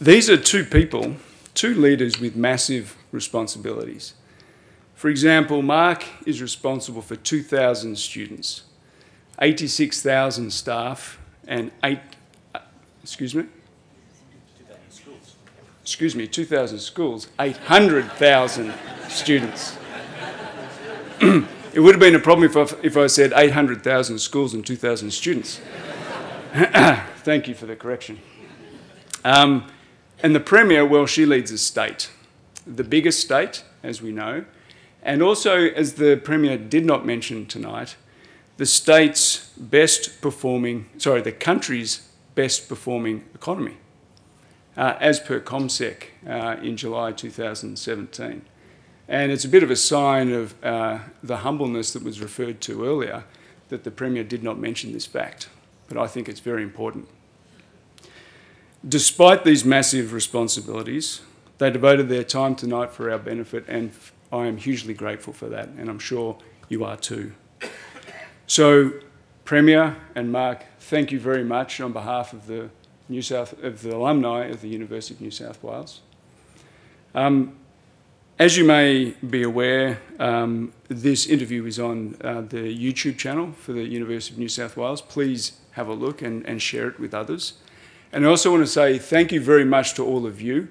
these are two people, two leaders with massive responsibilities. For example, Mark is responsible for 2,000 students, 86,000 staff, and eight, excuse me? Excuse me, 2,000 schools, 800,000 students. <clears throat> It would have been a problem if I, if I said 800,000 schools and 2,000 students. <coughs> Thank you for the correction. Um, and the Premier, well, she leads a state, the biggest state, as we know, and also, as the Premier did not mention tonight, the state's best performing, sorry, the country's best performing economy, uh, as per CommSec uh, in July 2017. And it's a bit of a sign of uh, the humbleness that was referred to earlier that the Premier did not mention this fact, but I think it's very important. Despite these massive responsibilities, they devoted their time tonight for our benefit, and I am hugely grateful for that, and I'm sure you are too. So, Premier and Mark, thank you very much on behalf of the New South of the alumni of the University of New South Wales. Um, as you may be aware, um, this interview is on uh, the YouTube channel for the University of New South Wales. Please have a look and, and share it with others. And I also want to say thank you very much to all of you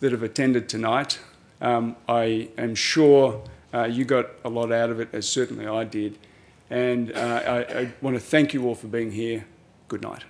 that have attended tonight. Um, I am sure uh, you got a lot out of it, as certainly I did. And uh, I, I want to thank you all for being here. Good night.